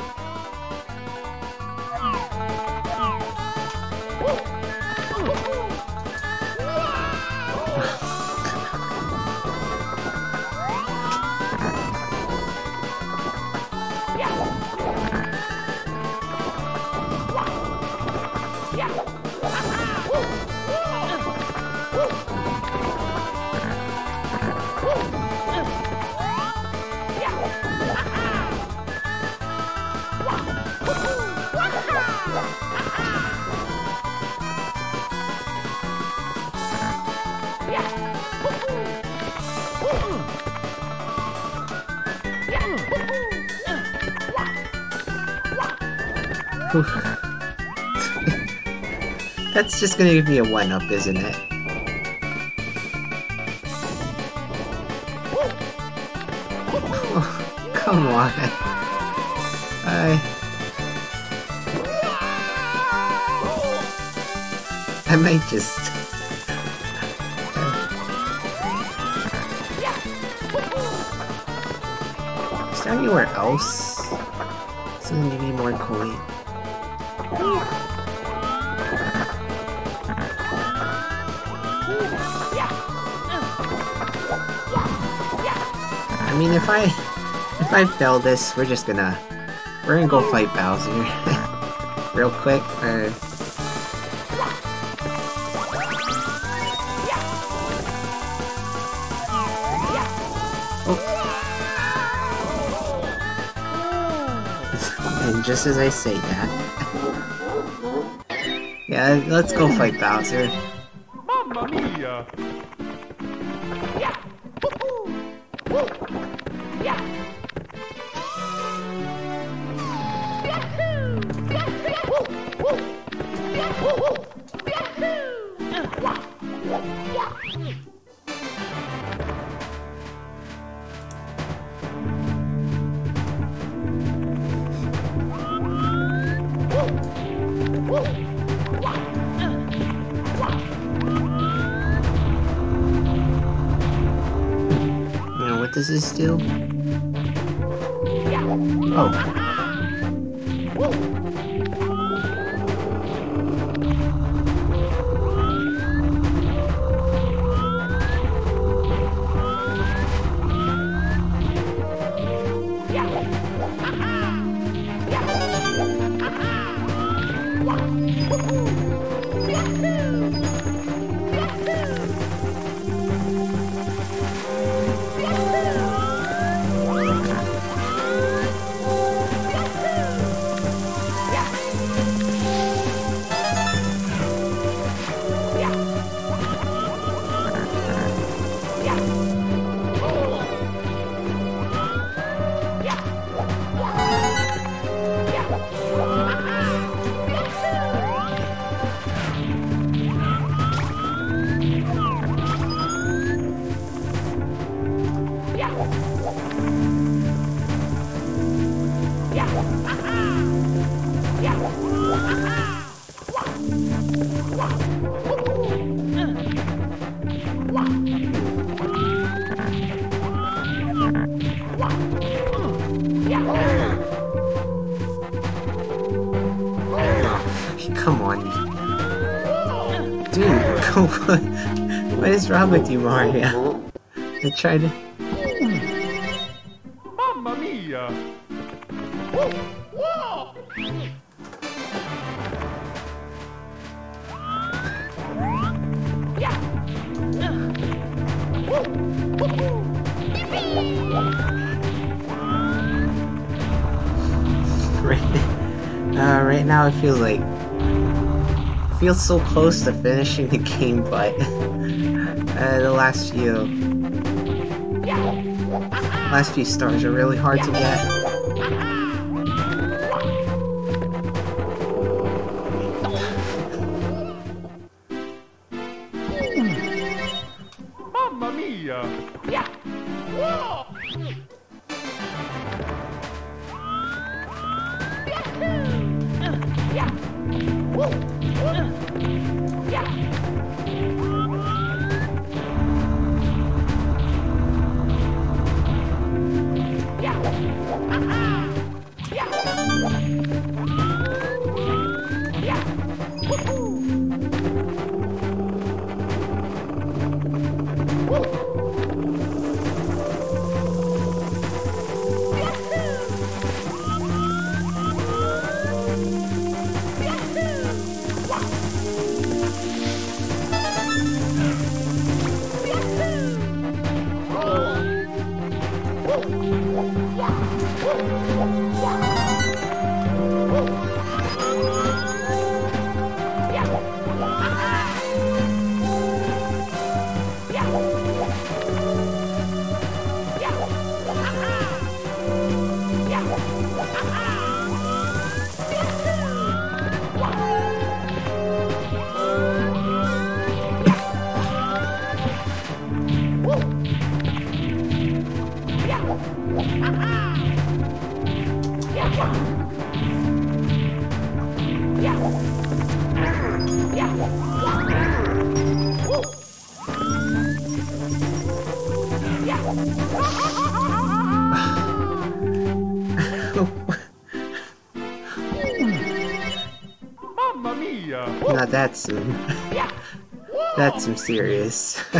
That's just gonna give me a one up, isn't it? Oh, come on. I I might just Is there anywhere else? Someone give me more coin. I mean, if I if I fail this, we're just gonna we're gonna go fight Bowser real quick. Oh. and just as I say that, yeah, let's go fight Bowser. Wrong with you, Mario? I tried to. Mamma mia! Right, uh, right now, I feel like I feel so close to finishing the game, but uh, the last few last few stars are really hard to get. Mamma mia! Not that soon. That's some serious.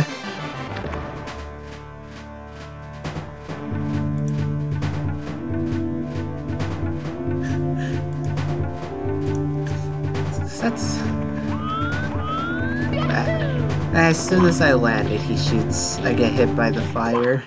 That's. As soon as I landed, he shoots. I get hit by the fire.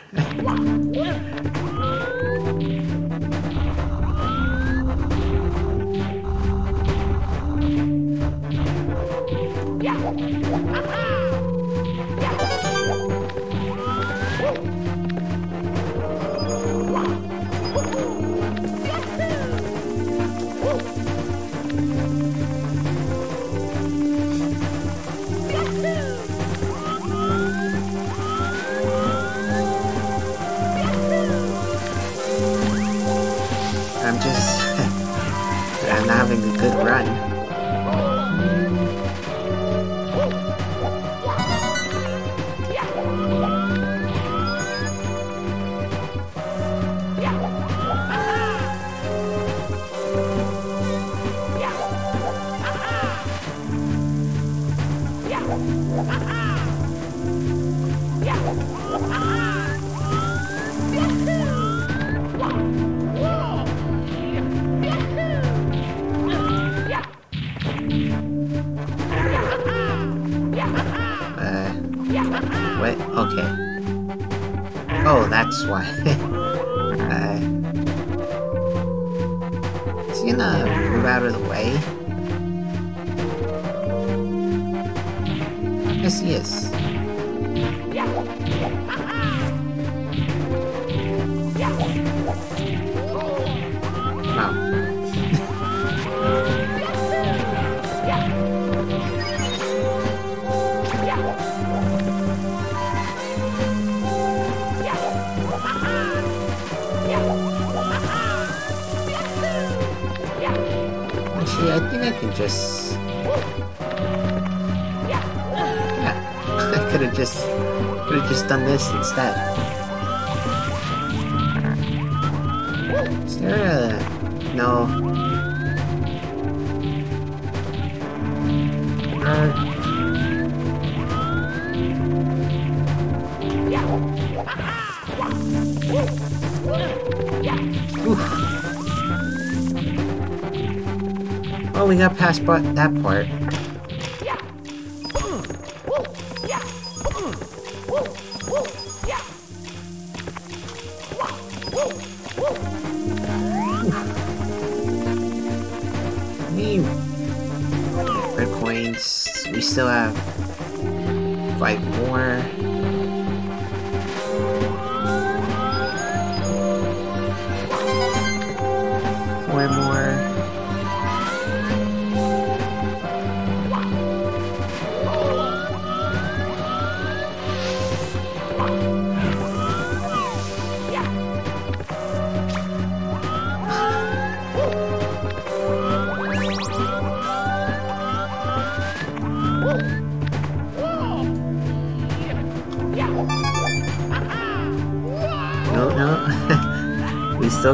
But that part.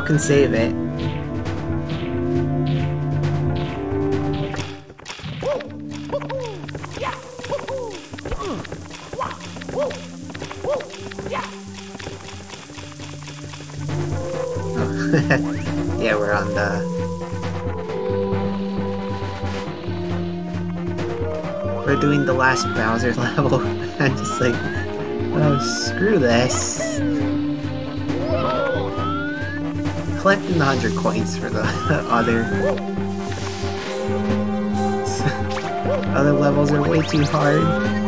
Can save it. Yeah, we're on the. We're doing the last Bowser level. I'm just like, oh, screw this. Collecting the 100 coins for the other other levels are way too hard.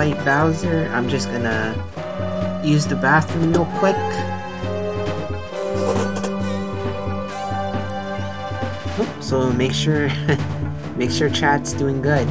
Fight Bowser, I'm just gonna use the bathroom real quick. So make sure make sure chat's doing good.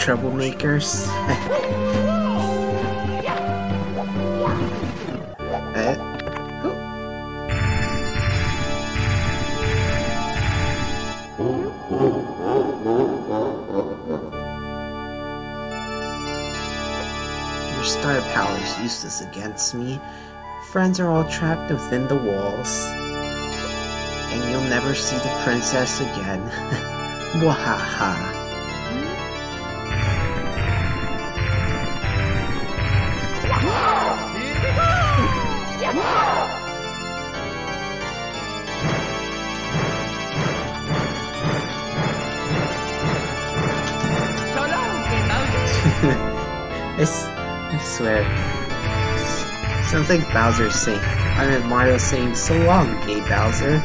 Troublemakers. Your star power is useless against me. Friends are all trapped within the walls. And you'll never see the princess again. Wahaha. Like Bowser saying. I mean, Mario saying, so long, gay Bowser.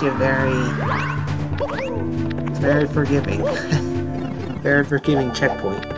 That's a very, very forgiving, very forgiving checkpoint.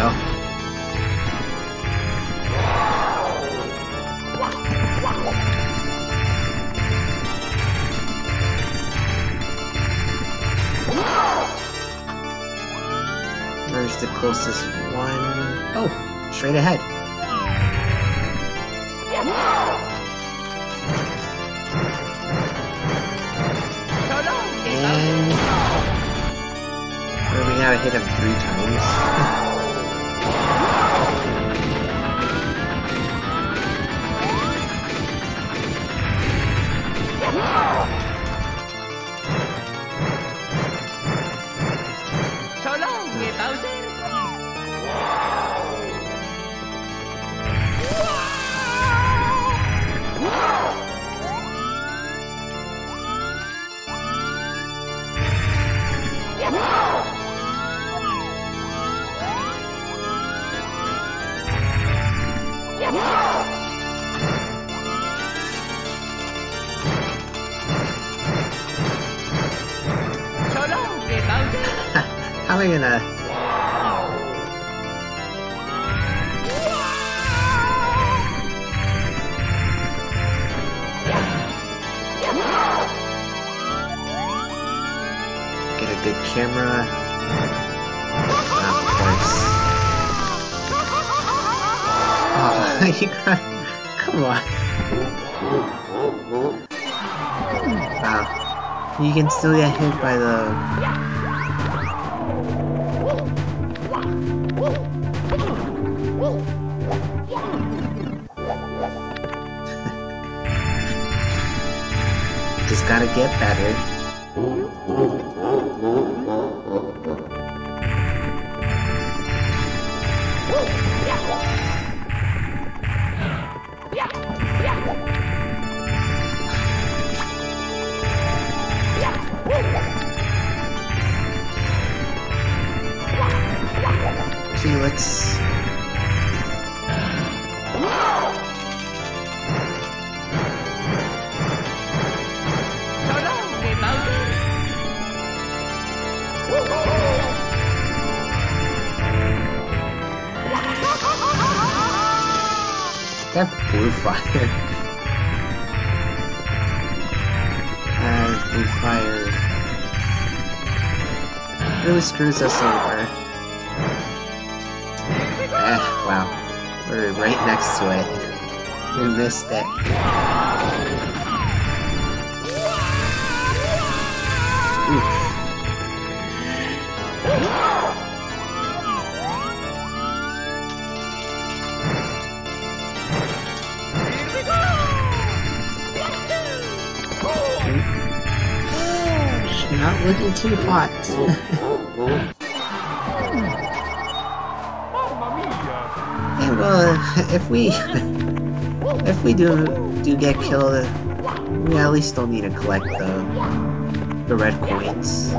Go. Where's the closest one? Oh, straight ahead. And where we gotta hit him three times. can still get hit by the screws us over. Eh, wow. We're right next to it. We missed it. Not looking too hot. if we if we do do get killed, we at least don't need to collect the the red coins.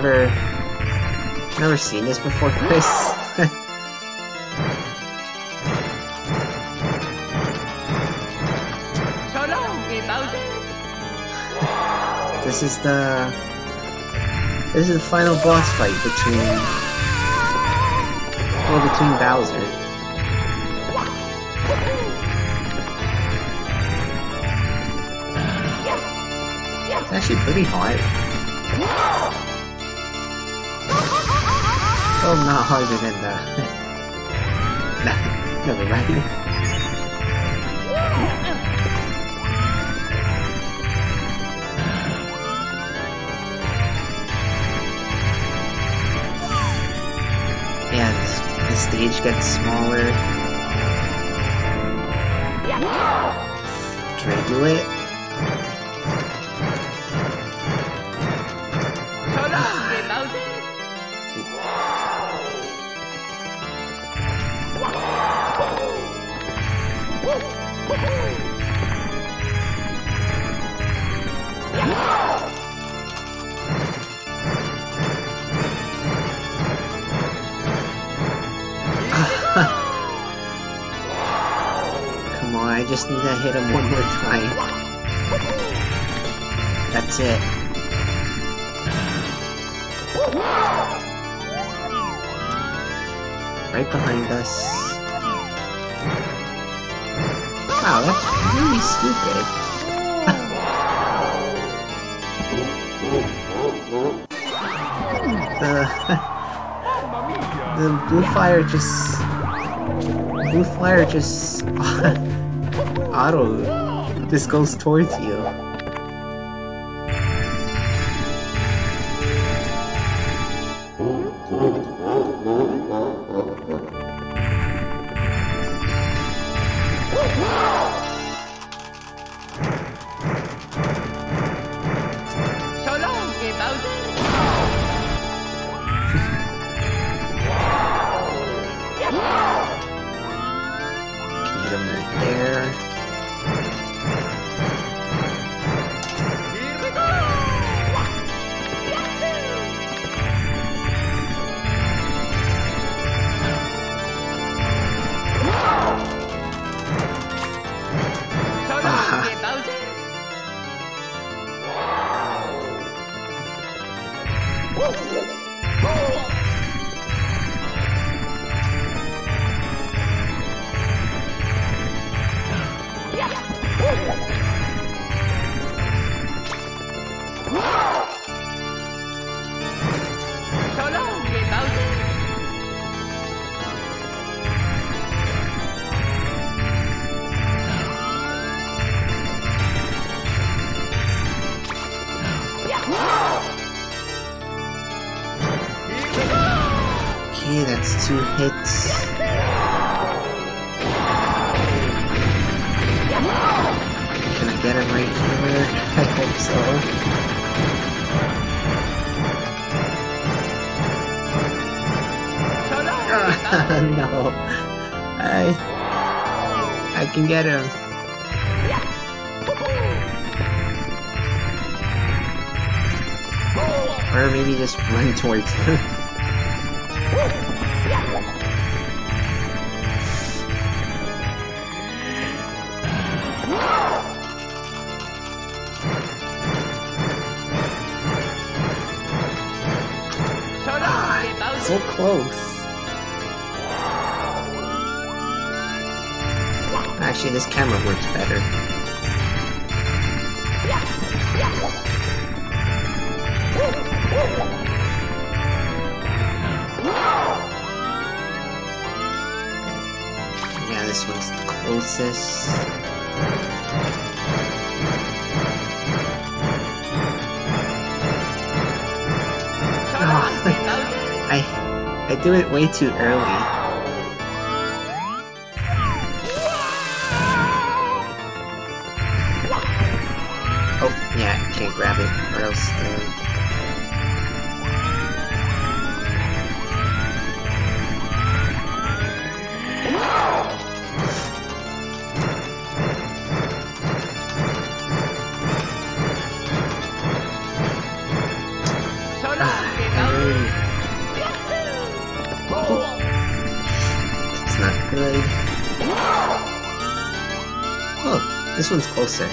Never, never seen this before, Chris? So long, Bowser. this is the, this is the final boss fight between, well, between Bowser. It's actually pretty hard. still not harder than the... never mind. Yeah, this, the stage gets smaller. Can I do it? Come on, I just need to hit him one more time. That's it. Right behind us. Wow, that's really stupid. the the blue fire just blue flyer just auto just goes towards you. Get him. Do it way too early. Closer.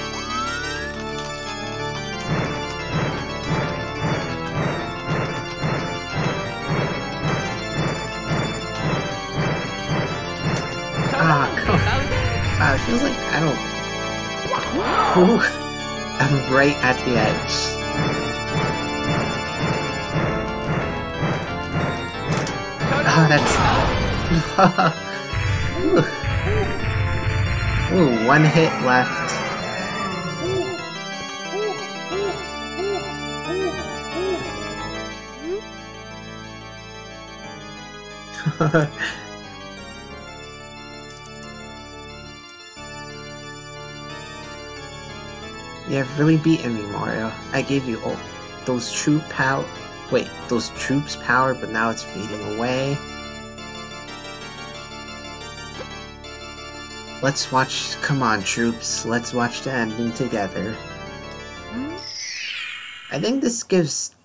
Ah, come-. Wow, it feels like I don't... Ooh, I'm right at the edge. Oh, that's. Ooh, one hit left. You have really beaten me, Mario. I gave you all those troop power. Wait, those troops power, but now it's fading away. Let's watch. Come on, troops. Let's watch the ending together. I think this gives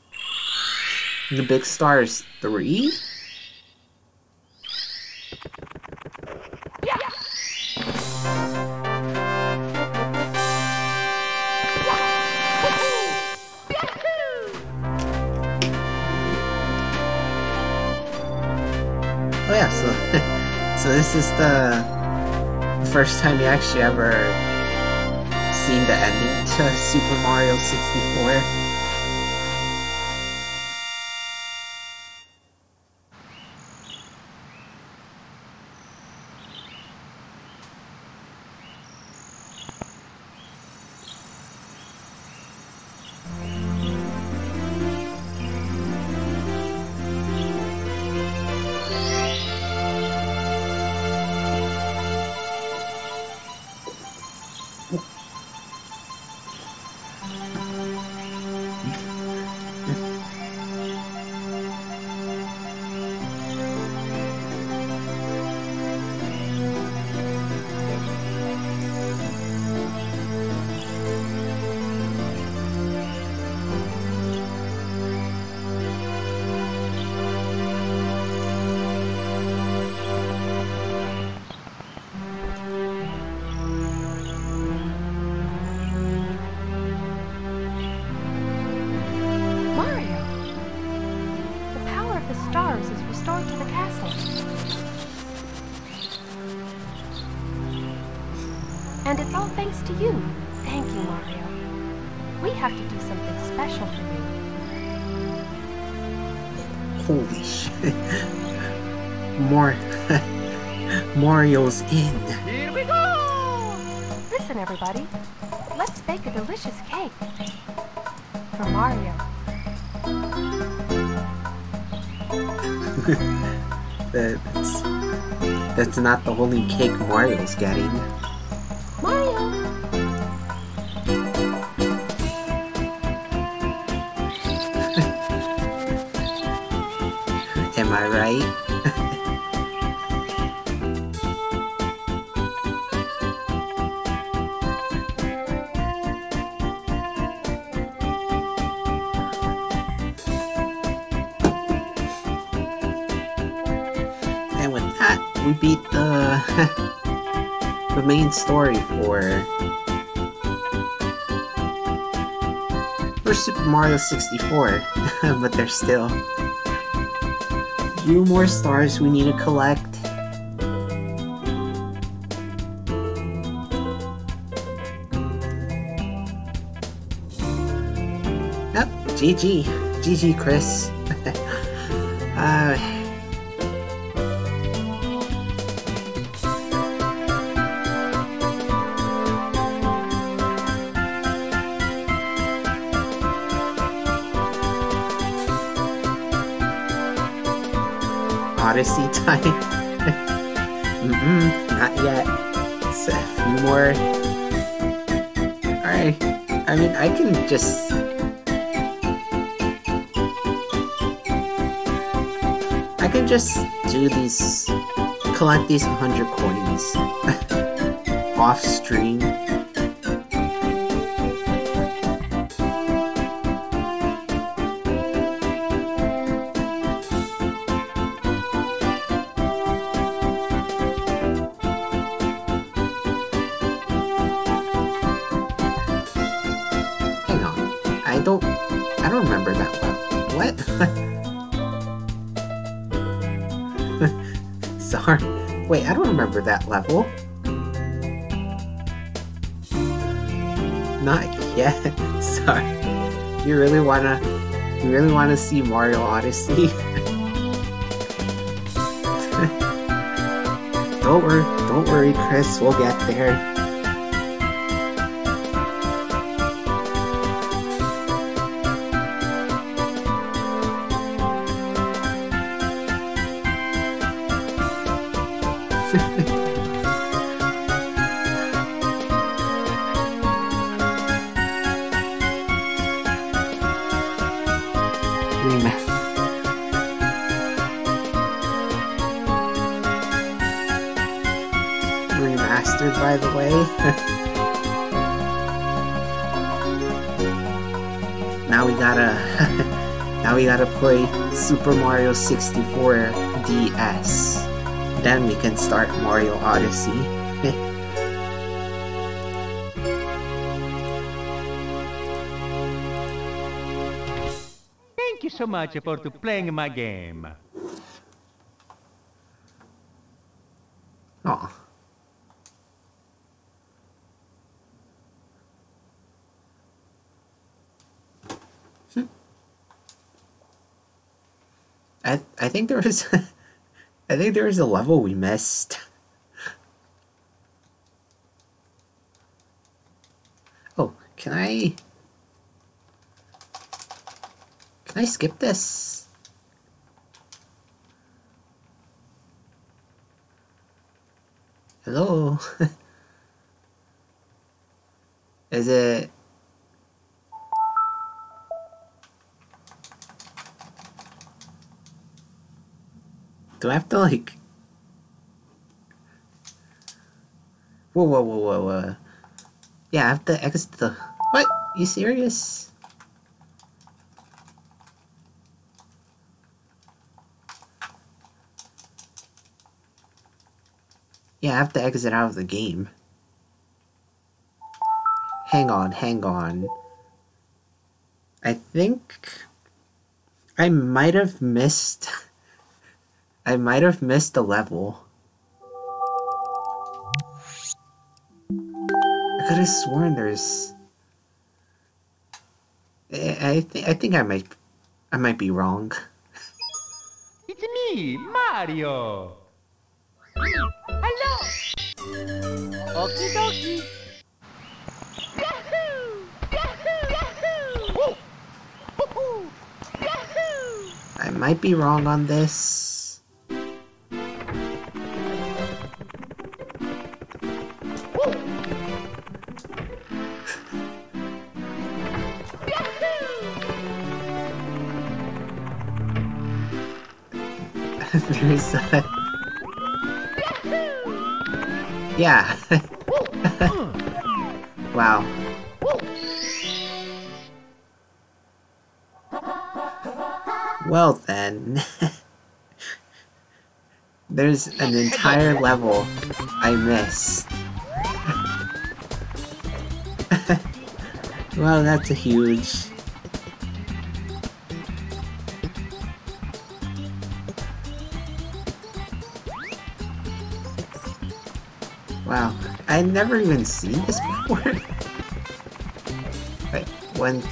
the big stars three. This is the first time you actually ever seen the ending to Super Mario 64. Mario's in. Here we go! Listen, everybody. Let's bake a delicious cake. For Mario. That's that's not the only cake Mario's getting. Mario 64. but they're still few more stars we need to collect. Oh, yep, GG. GG, Chris. Mean, I can just. I can just do these. Collect these 100 coins. Off stream. that level. Not yet. Sorry. You really wanna you really wanna see Mario Odyssey? don't worry, don't worry, Chris, we'll get there. Super Mario 64 DS. Then we can start Mario Odyssey. Thank you so much for playing my game. Oh. I I think there was I think there was a level we missed. Oh, can I Can I skip this? Hello? Is it Do I have to like Whoa whoa whoa whoa whoa Yeah, I have to exit the What? You serious? Yeah, I have to exit out of the game. Hang on, hang on. I think I might have missed I might have missed a level. I could have sworn there's I, I think I think I might I might be wrong. It's me, Mario. Hello. Okie dokie. Yahoo! Yahoo! Yahoo! Woo! Woohoo! Yahoo! I might be wrong on this. Yeah. wow. Well then. There's an entire level I missed. well, that's a huge. Wow, I never even seen this before. Wait, when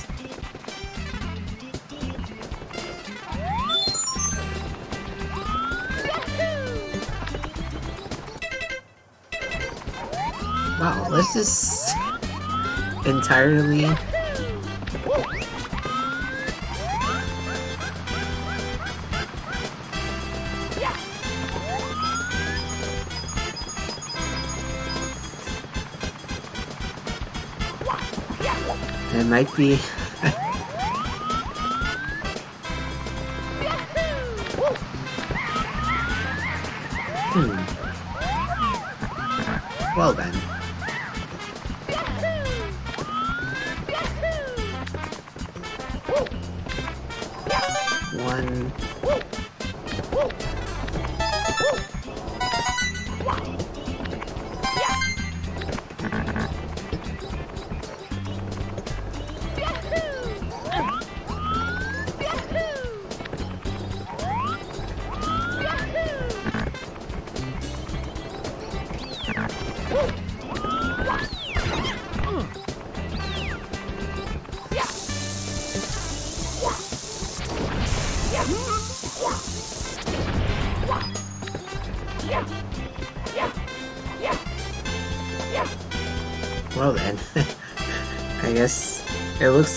Wow, this is entirely It might be Hmm. Well then.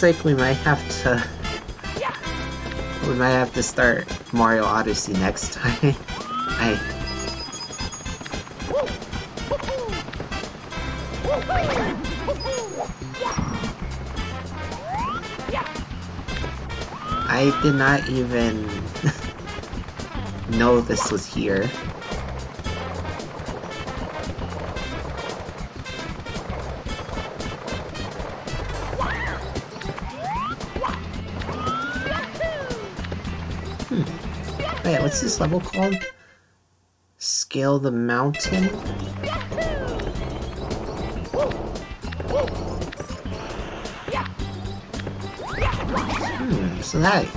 Looks like we might have to. We might have to start Mario Odyssey next time. I. I did not even know this was here. What's this level called? Scale the mountain? Hmm, so that...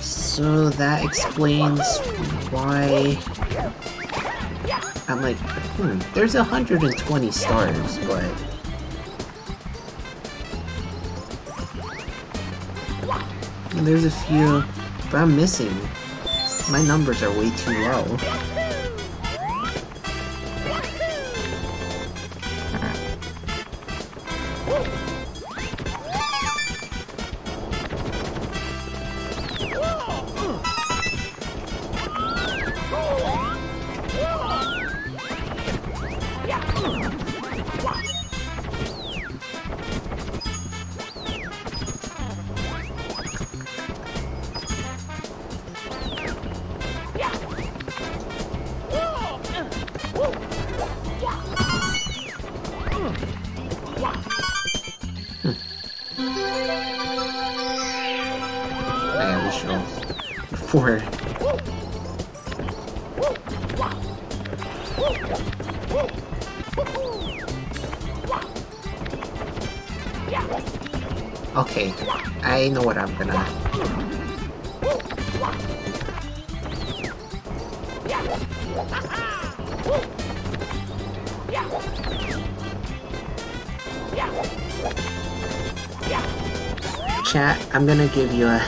So that explains why... I'm like, hmm, there's 120 stars, but... There's a few, but I'm missing. My numbers are way too low. I'm gonna give you a.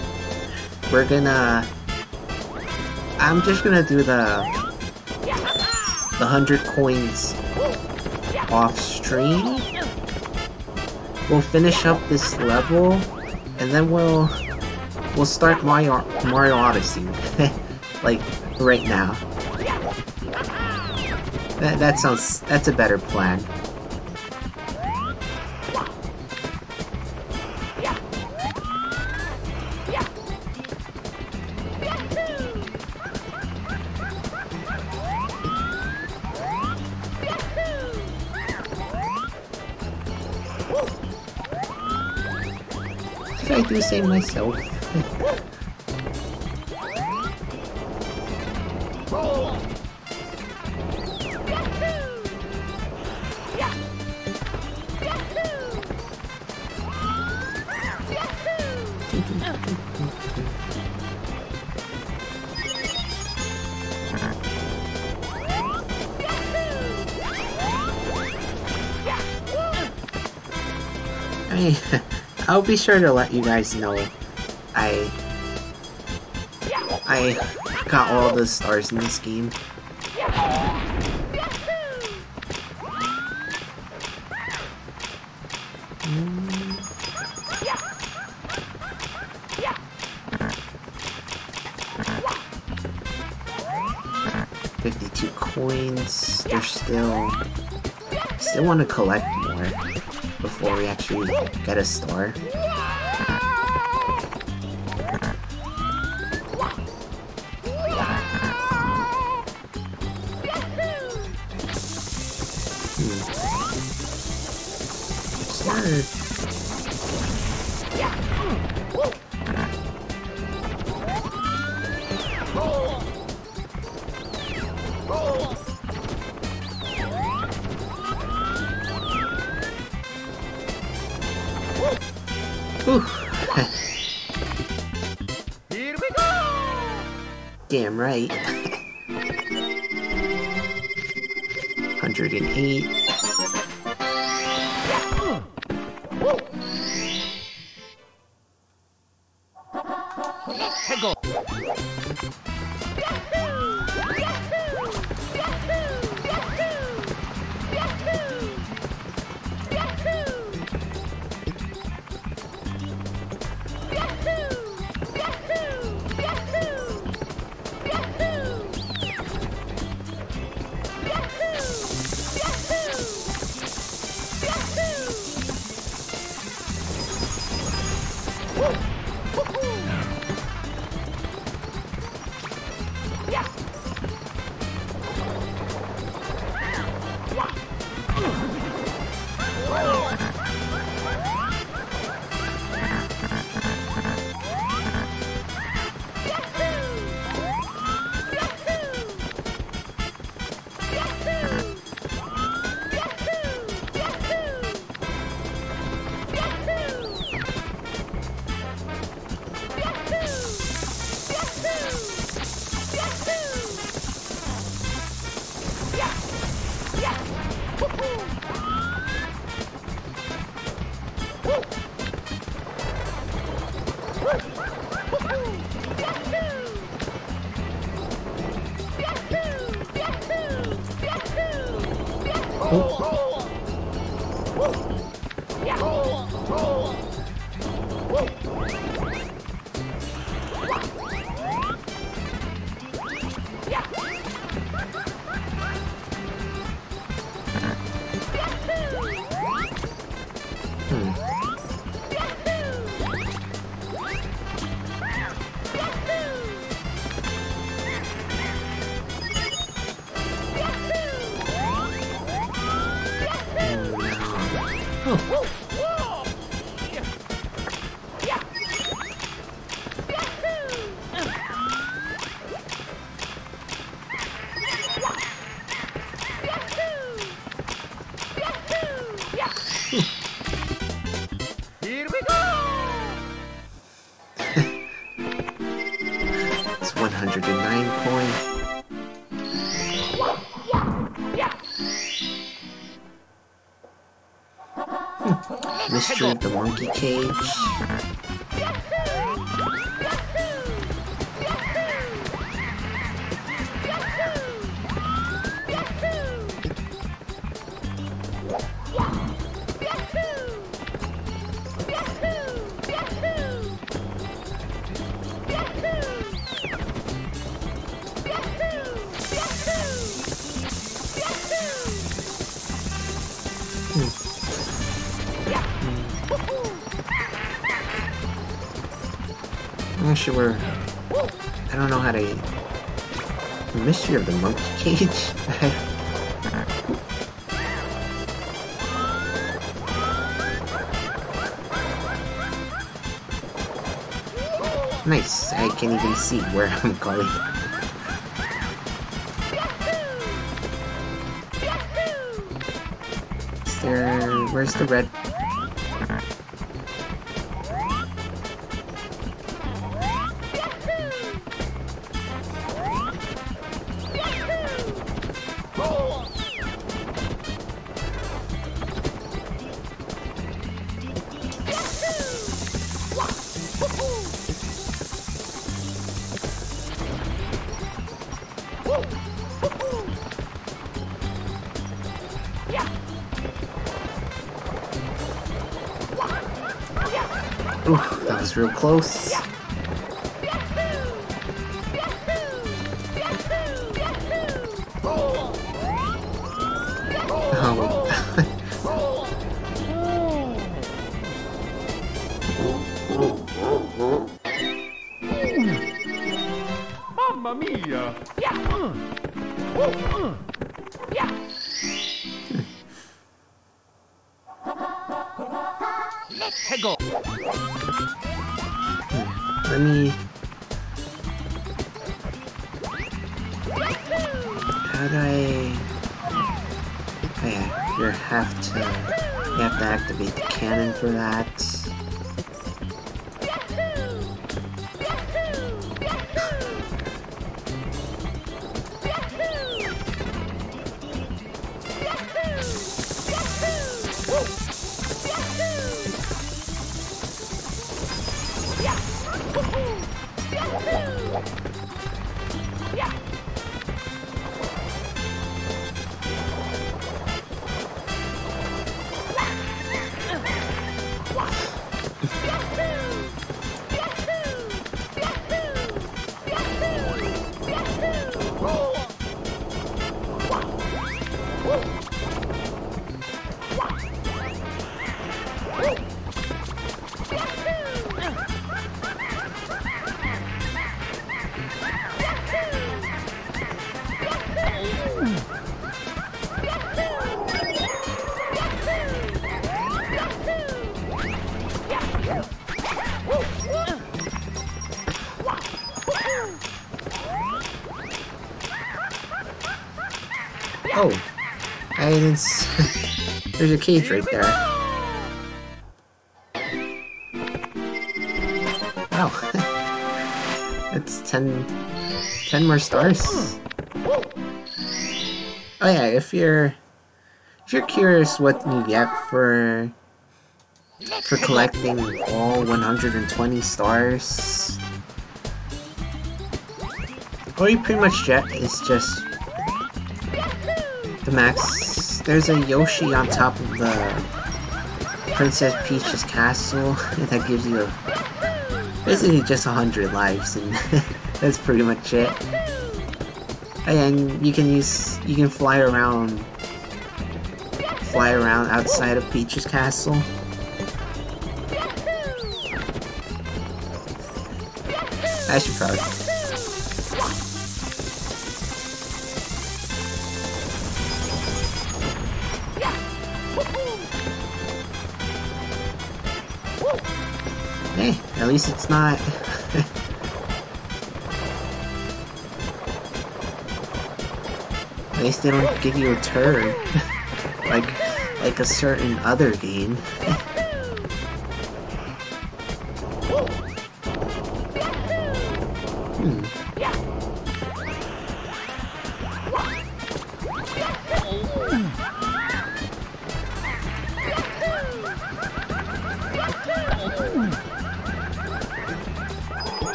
We're gonna. I'm just gonna do the. The 100 coins off stream. We'll finish up this level, and then we'll. We'll start Mario, Mario Odyssey. like, right now. That, that sounds. That's a better plan. Same myself? I'll be sure to let you guys know I I got all the stars in this game. Fifty-two coins. There's still still want to collect more before we actually get a star. Star. Right. 108. The Monkey Cage. Sure. I don't know how to. Mystery of the Monkey Cage? nice. I can't even see where I'm going. There. Where's the red? Close. Oh. There's a cage right there. Wow, it's 10, 10 more stars. Oh yeah, if you're if you're curious what you get for for collecting all 120 stars, all you pretty much get is just the max there's a Yoshi on top of the Princess Peach's castle that gives you a, basically just a hundred lives, and that's pretty much it. And you can use you can fly around fly around outside of Peach's castle. I should probably. Least it's not. at least they don't give you a turn, like like a certain other game.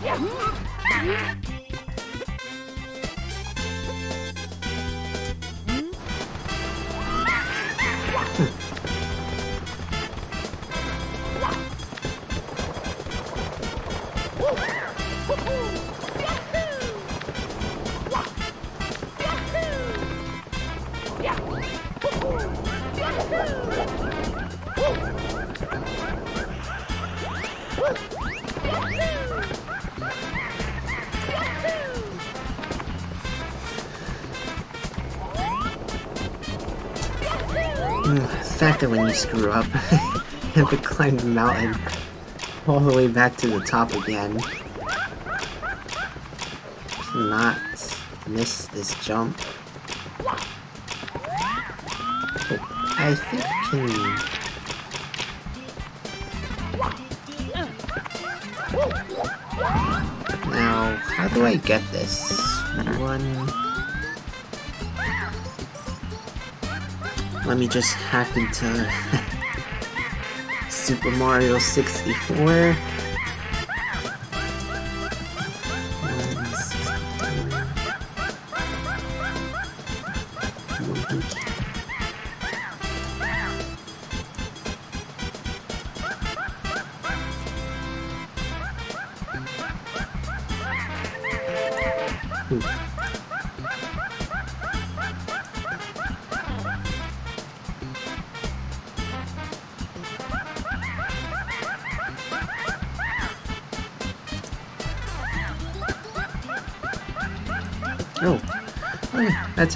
Mm, when you screw up, you have to climb the mountain all the way back to the top again. Not miss this jump. I think can... Now, how do I get this? One... Let me just hack into Super Mario 64.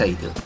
Okay,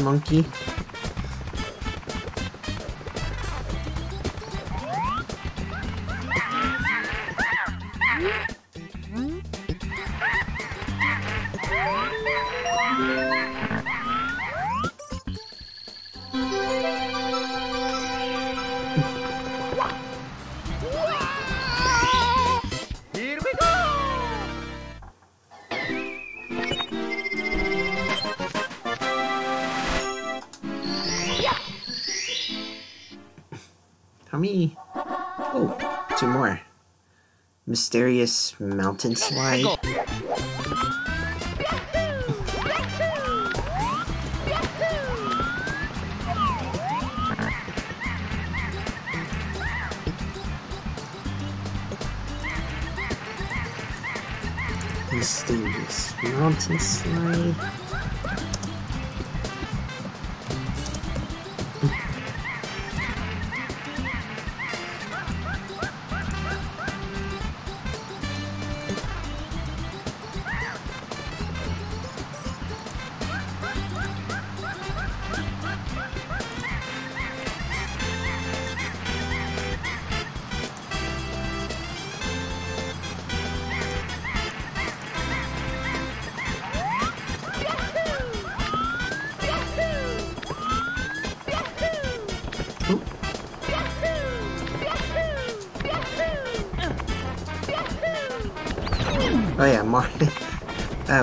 monkey. Mysterious mountain slide. Mysterious mountain slide.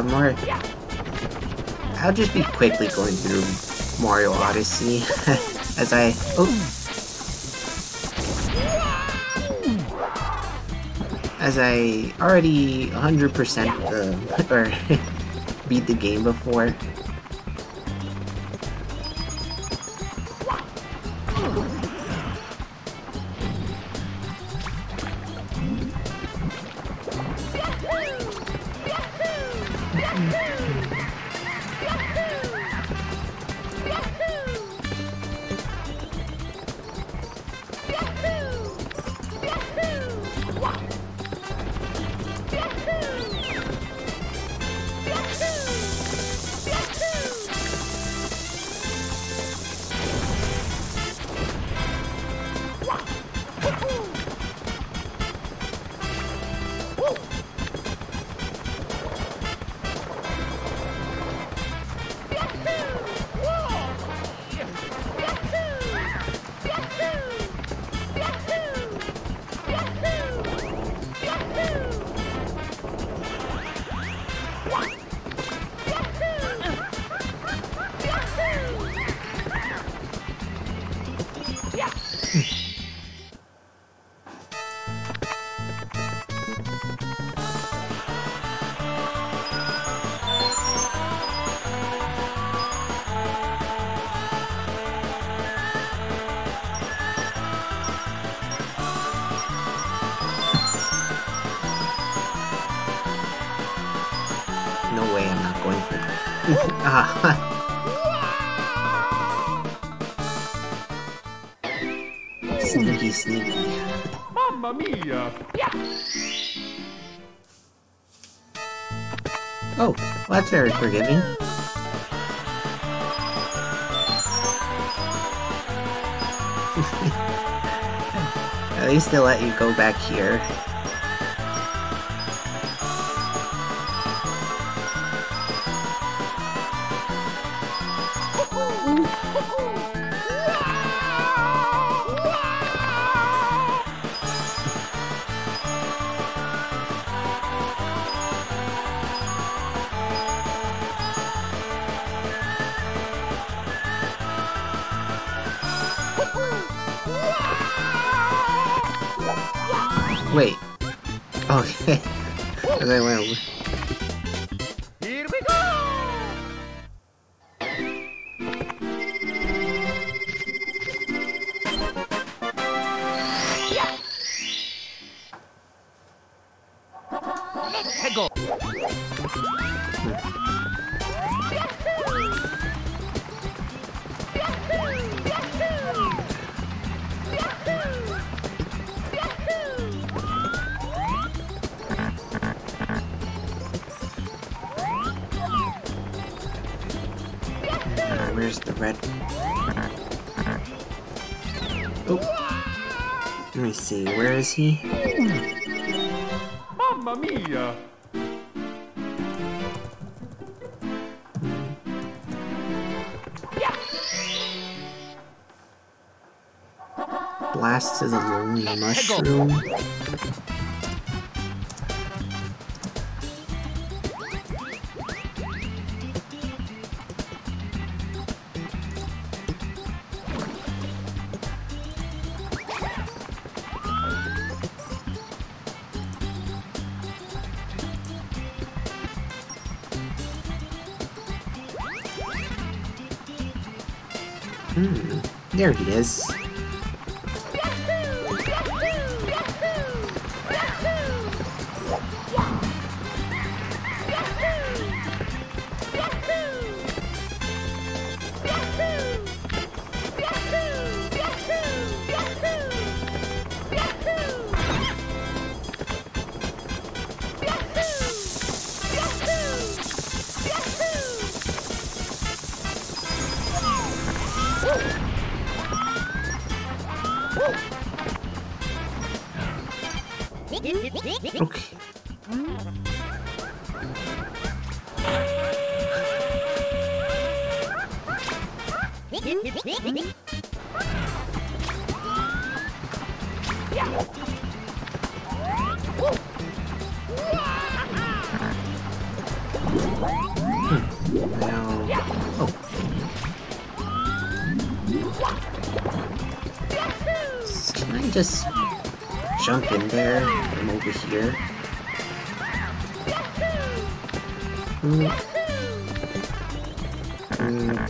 More. I'll just be quickly going through Mario Odyssey as I. Oh. As I already 100% uh, or beat the game before. No that's very forgiving. At least they let you go back here. Where is he? Mamma mia! Blast to the lonely mushroom. There he is.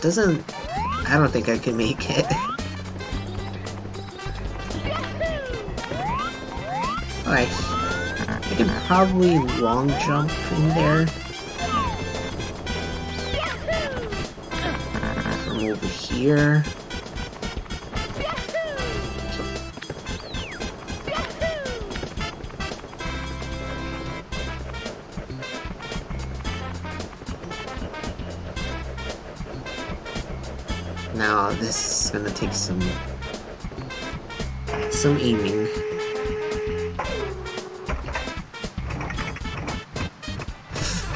Doesn't... I don't think I can make it. Alright. Uh, I can probably long jump in there. Uh, From over here. Is gonna take some some aiming.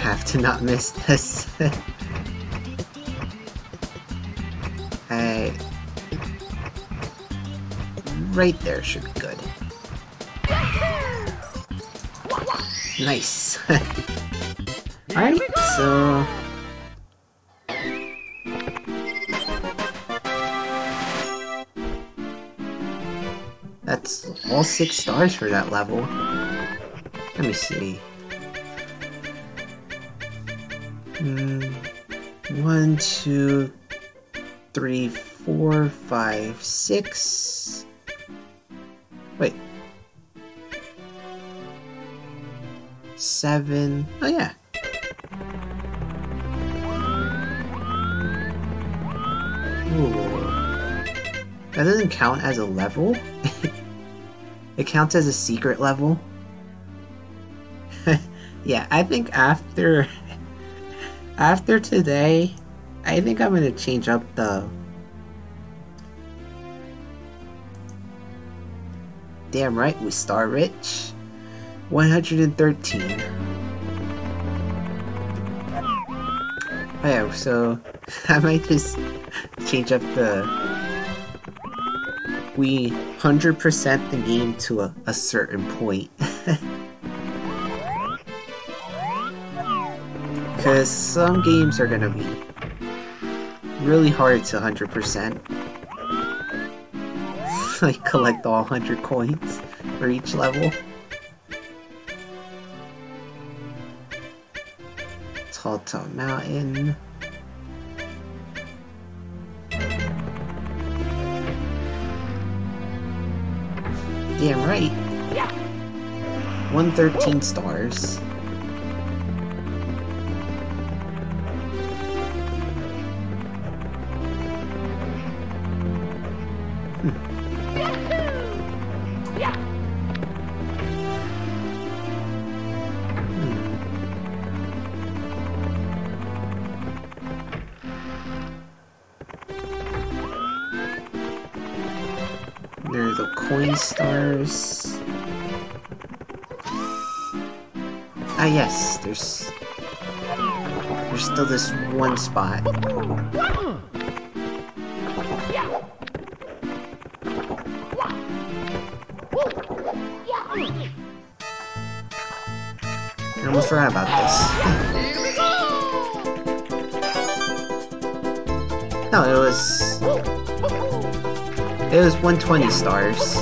Have to not miss this. I right there should be good. Nice. Alright, so six stars for that level. Let me see. Mm, one, two, three, four, five, six. Wait. Seven. Oh, yeah. Ooh. That doesn't count as a level. it counts as a secret level. yeah, I think after after today, I think I'm gonna change up the Damn right, we star rich. 113. Oh yeah, so I might just change up the we 100% the game to a, a certain point. Because some games are gonna be really hard to 100%. like collect all 100 coins for each level. Tall Mountain. Damn right. 113 stars. Stars. Ah yes, there's there's still this one spot. I almost forgot about this. No, it was it was 120 stars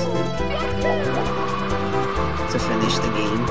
finish the game.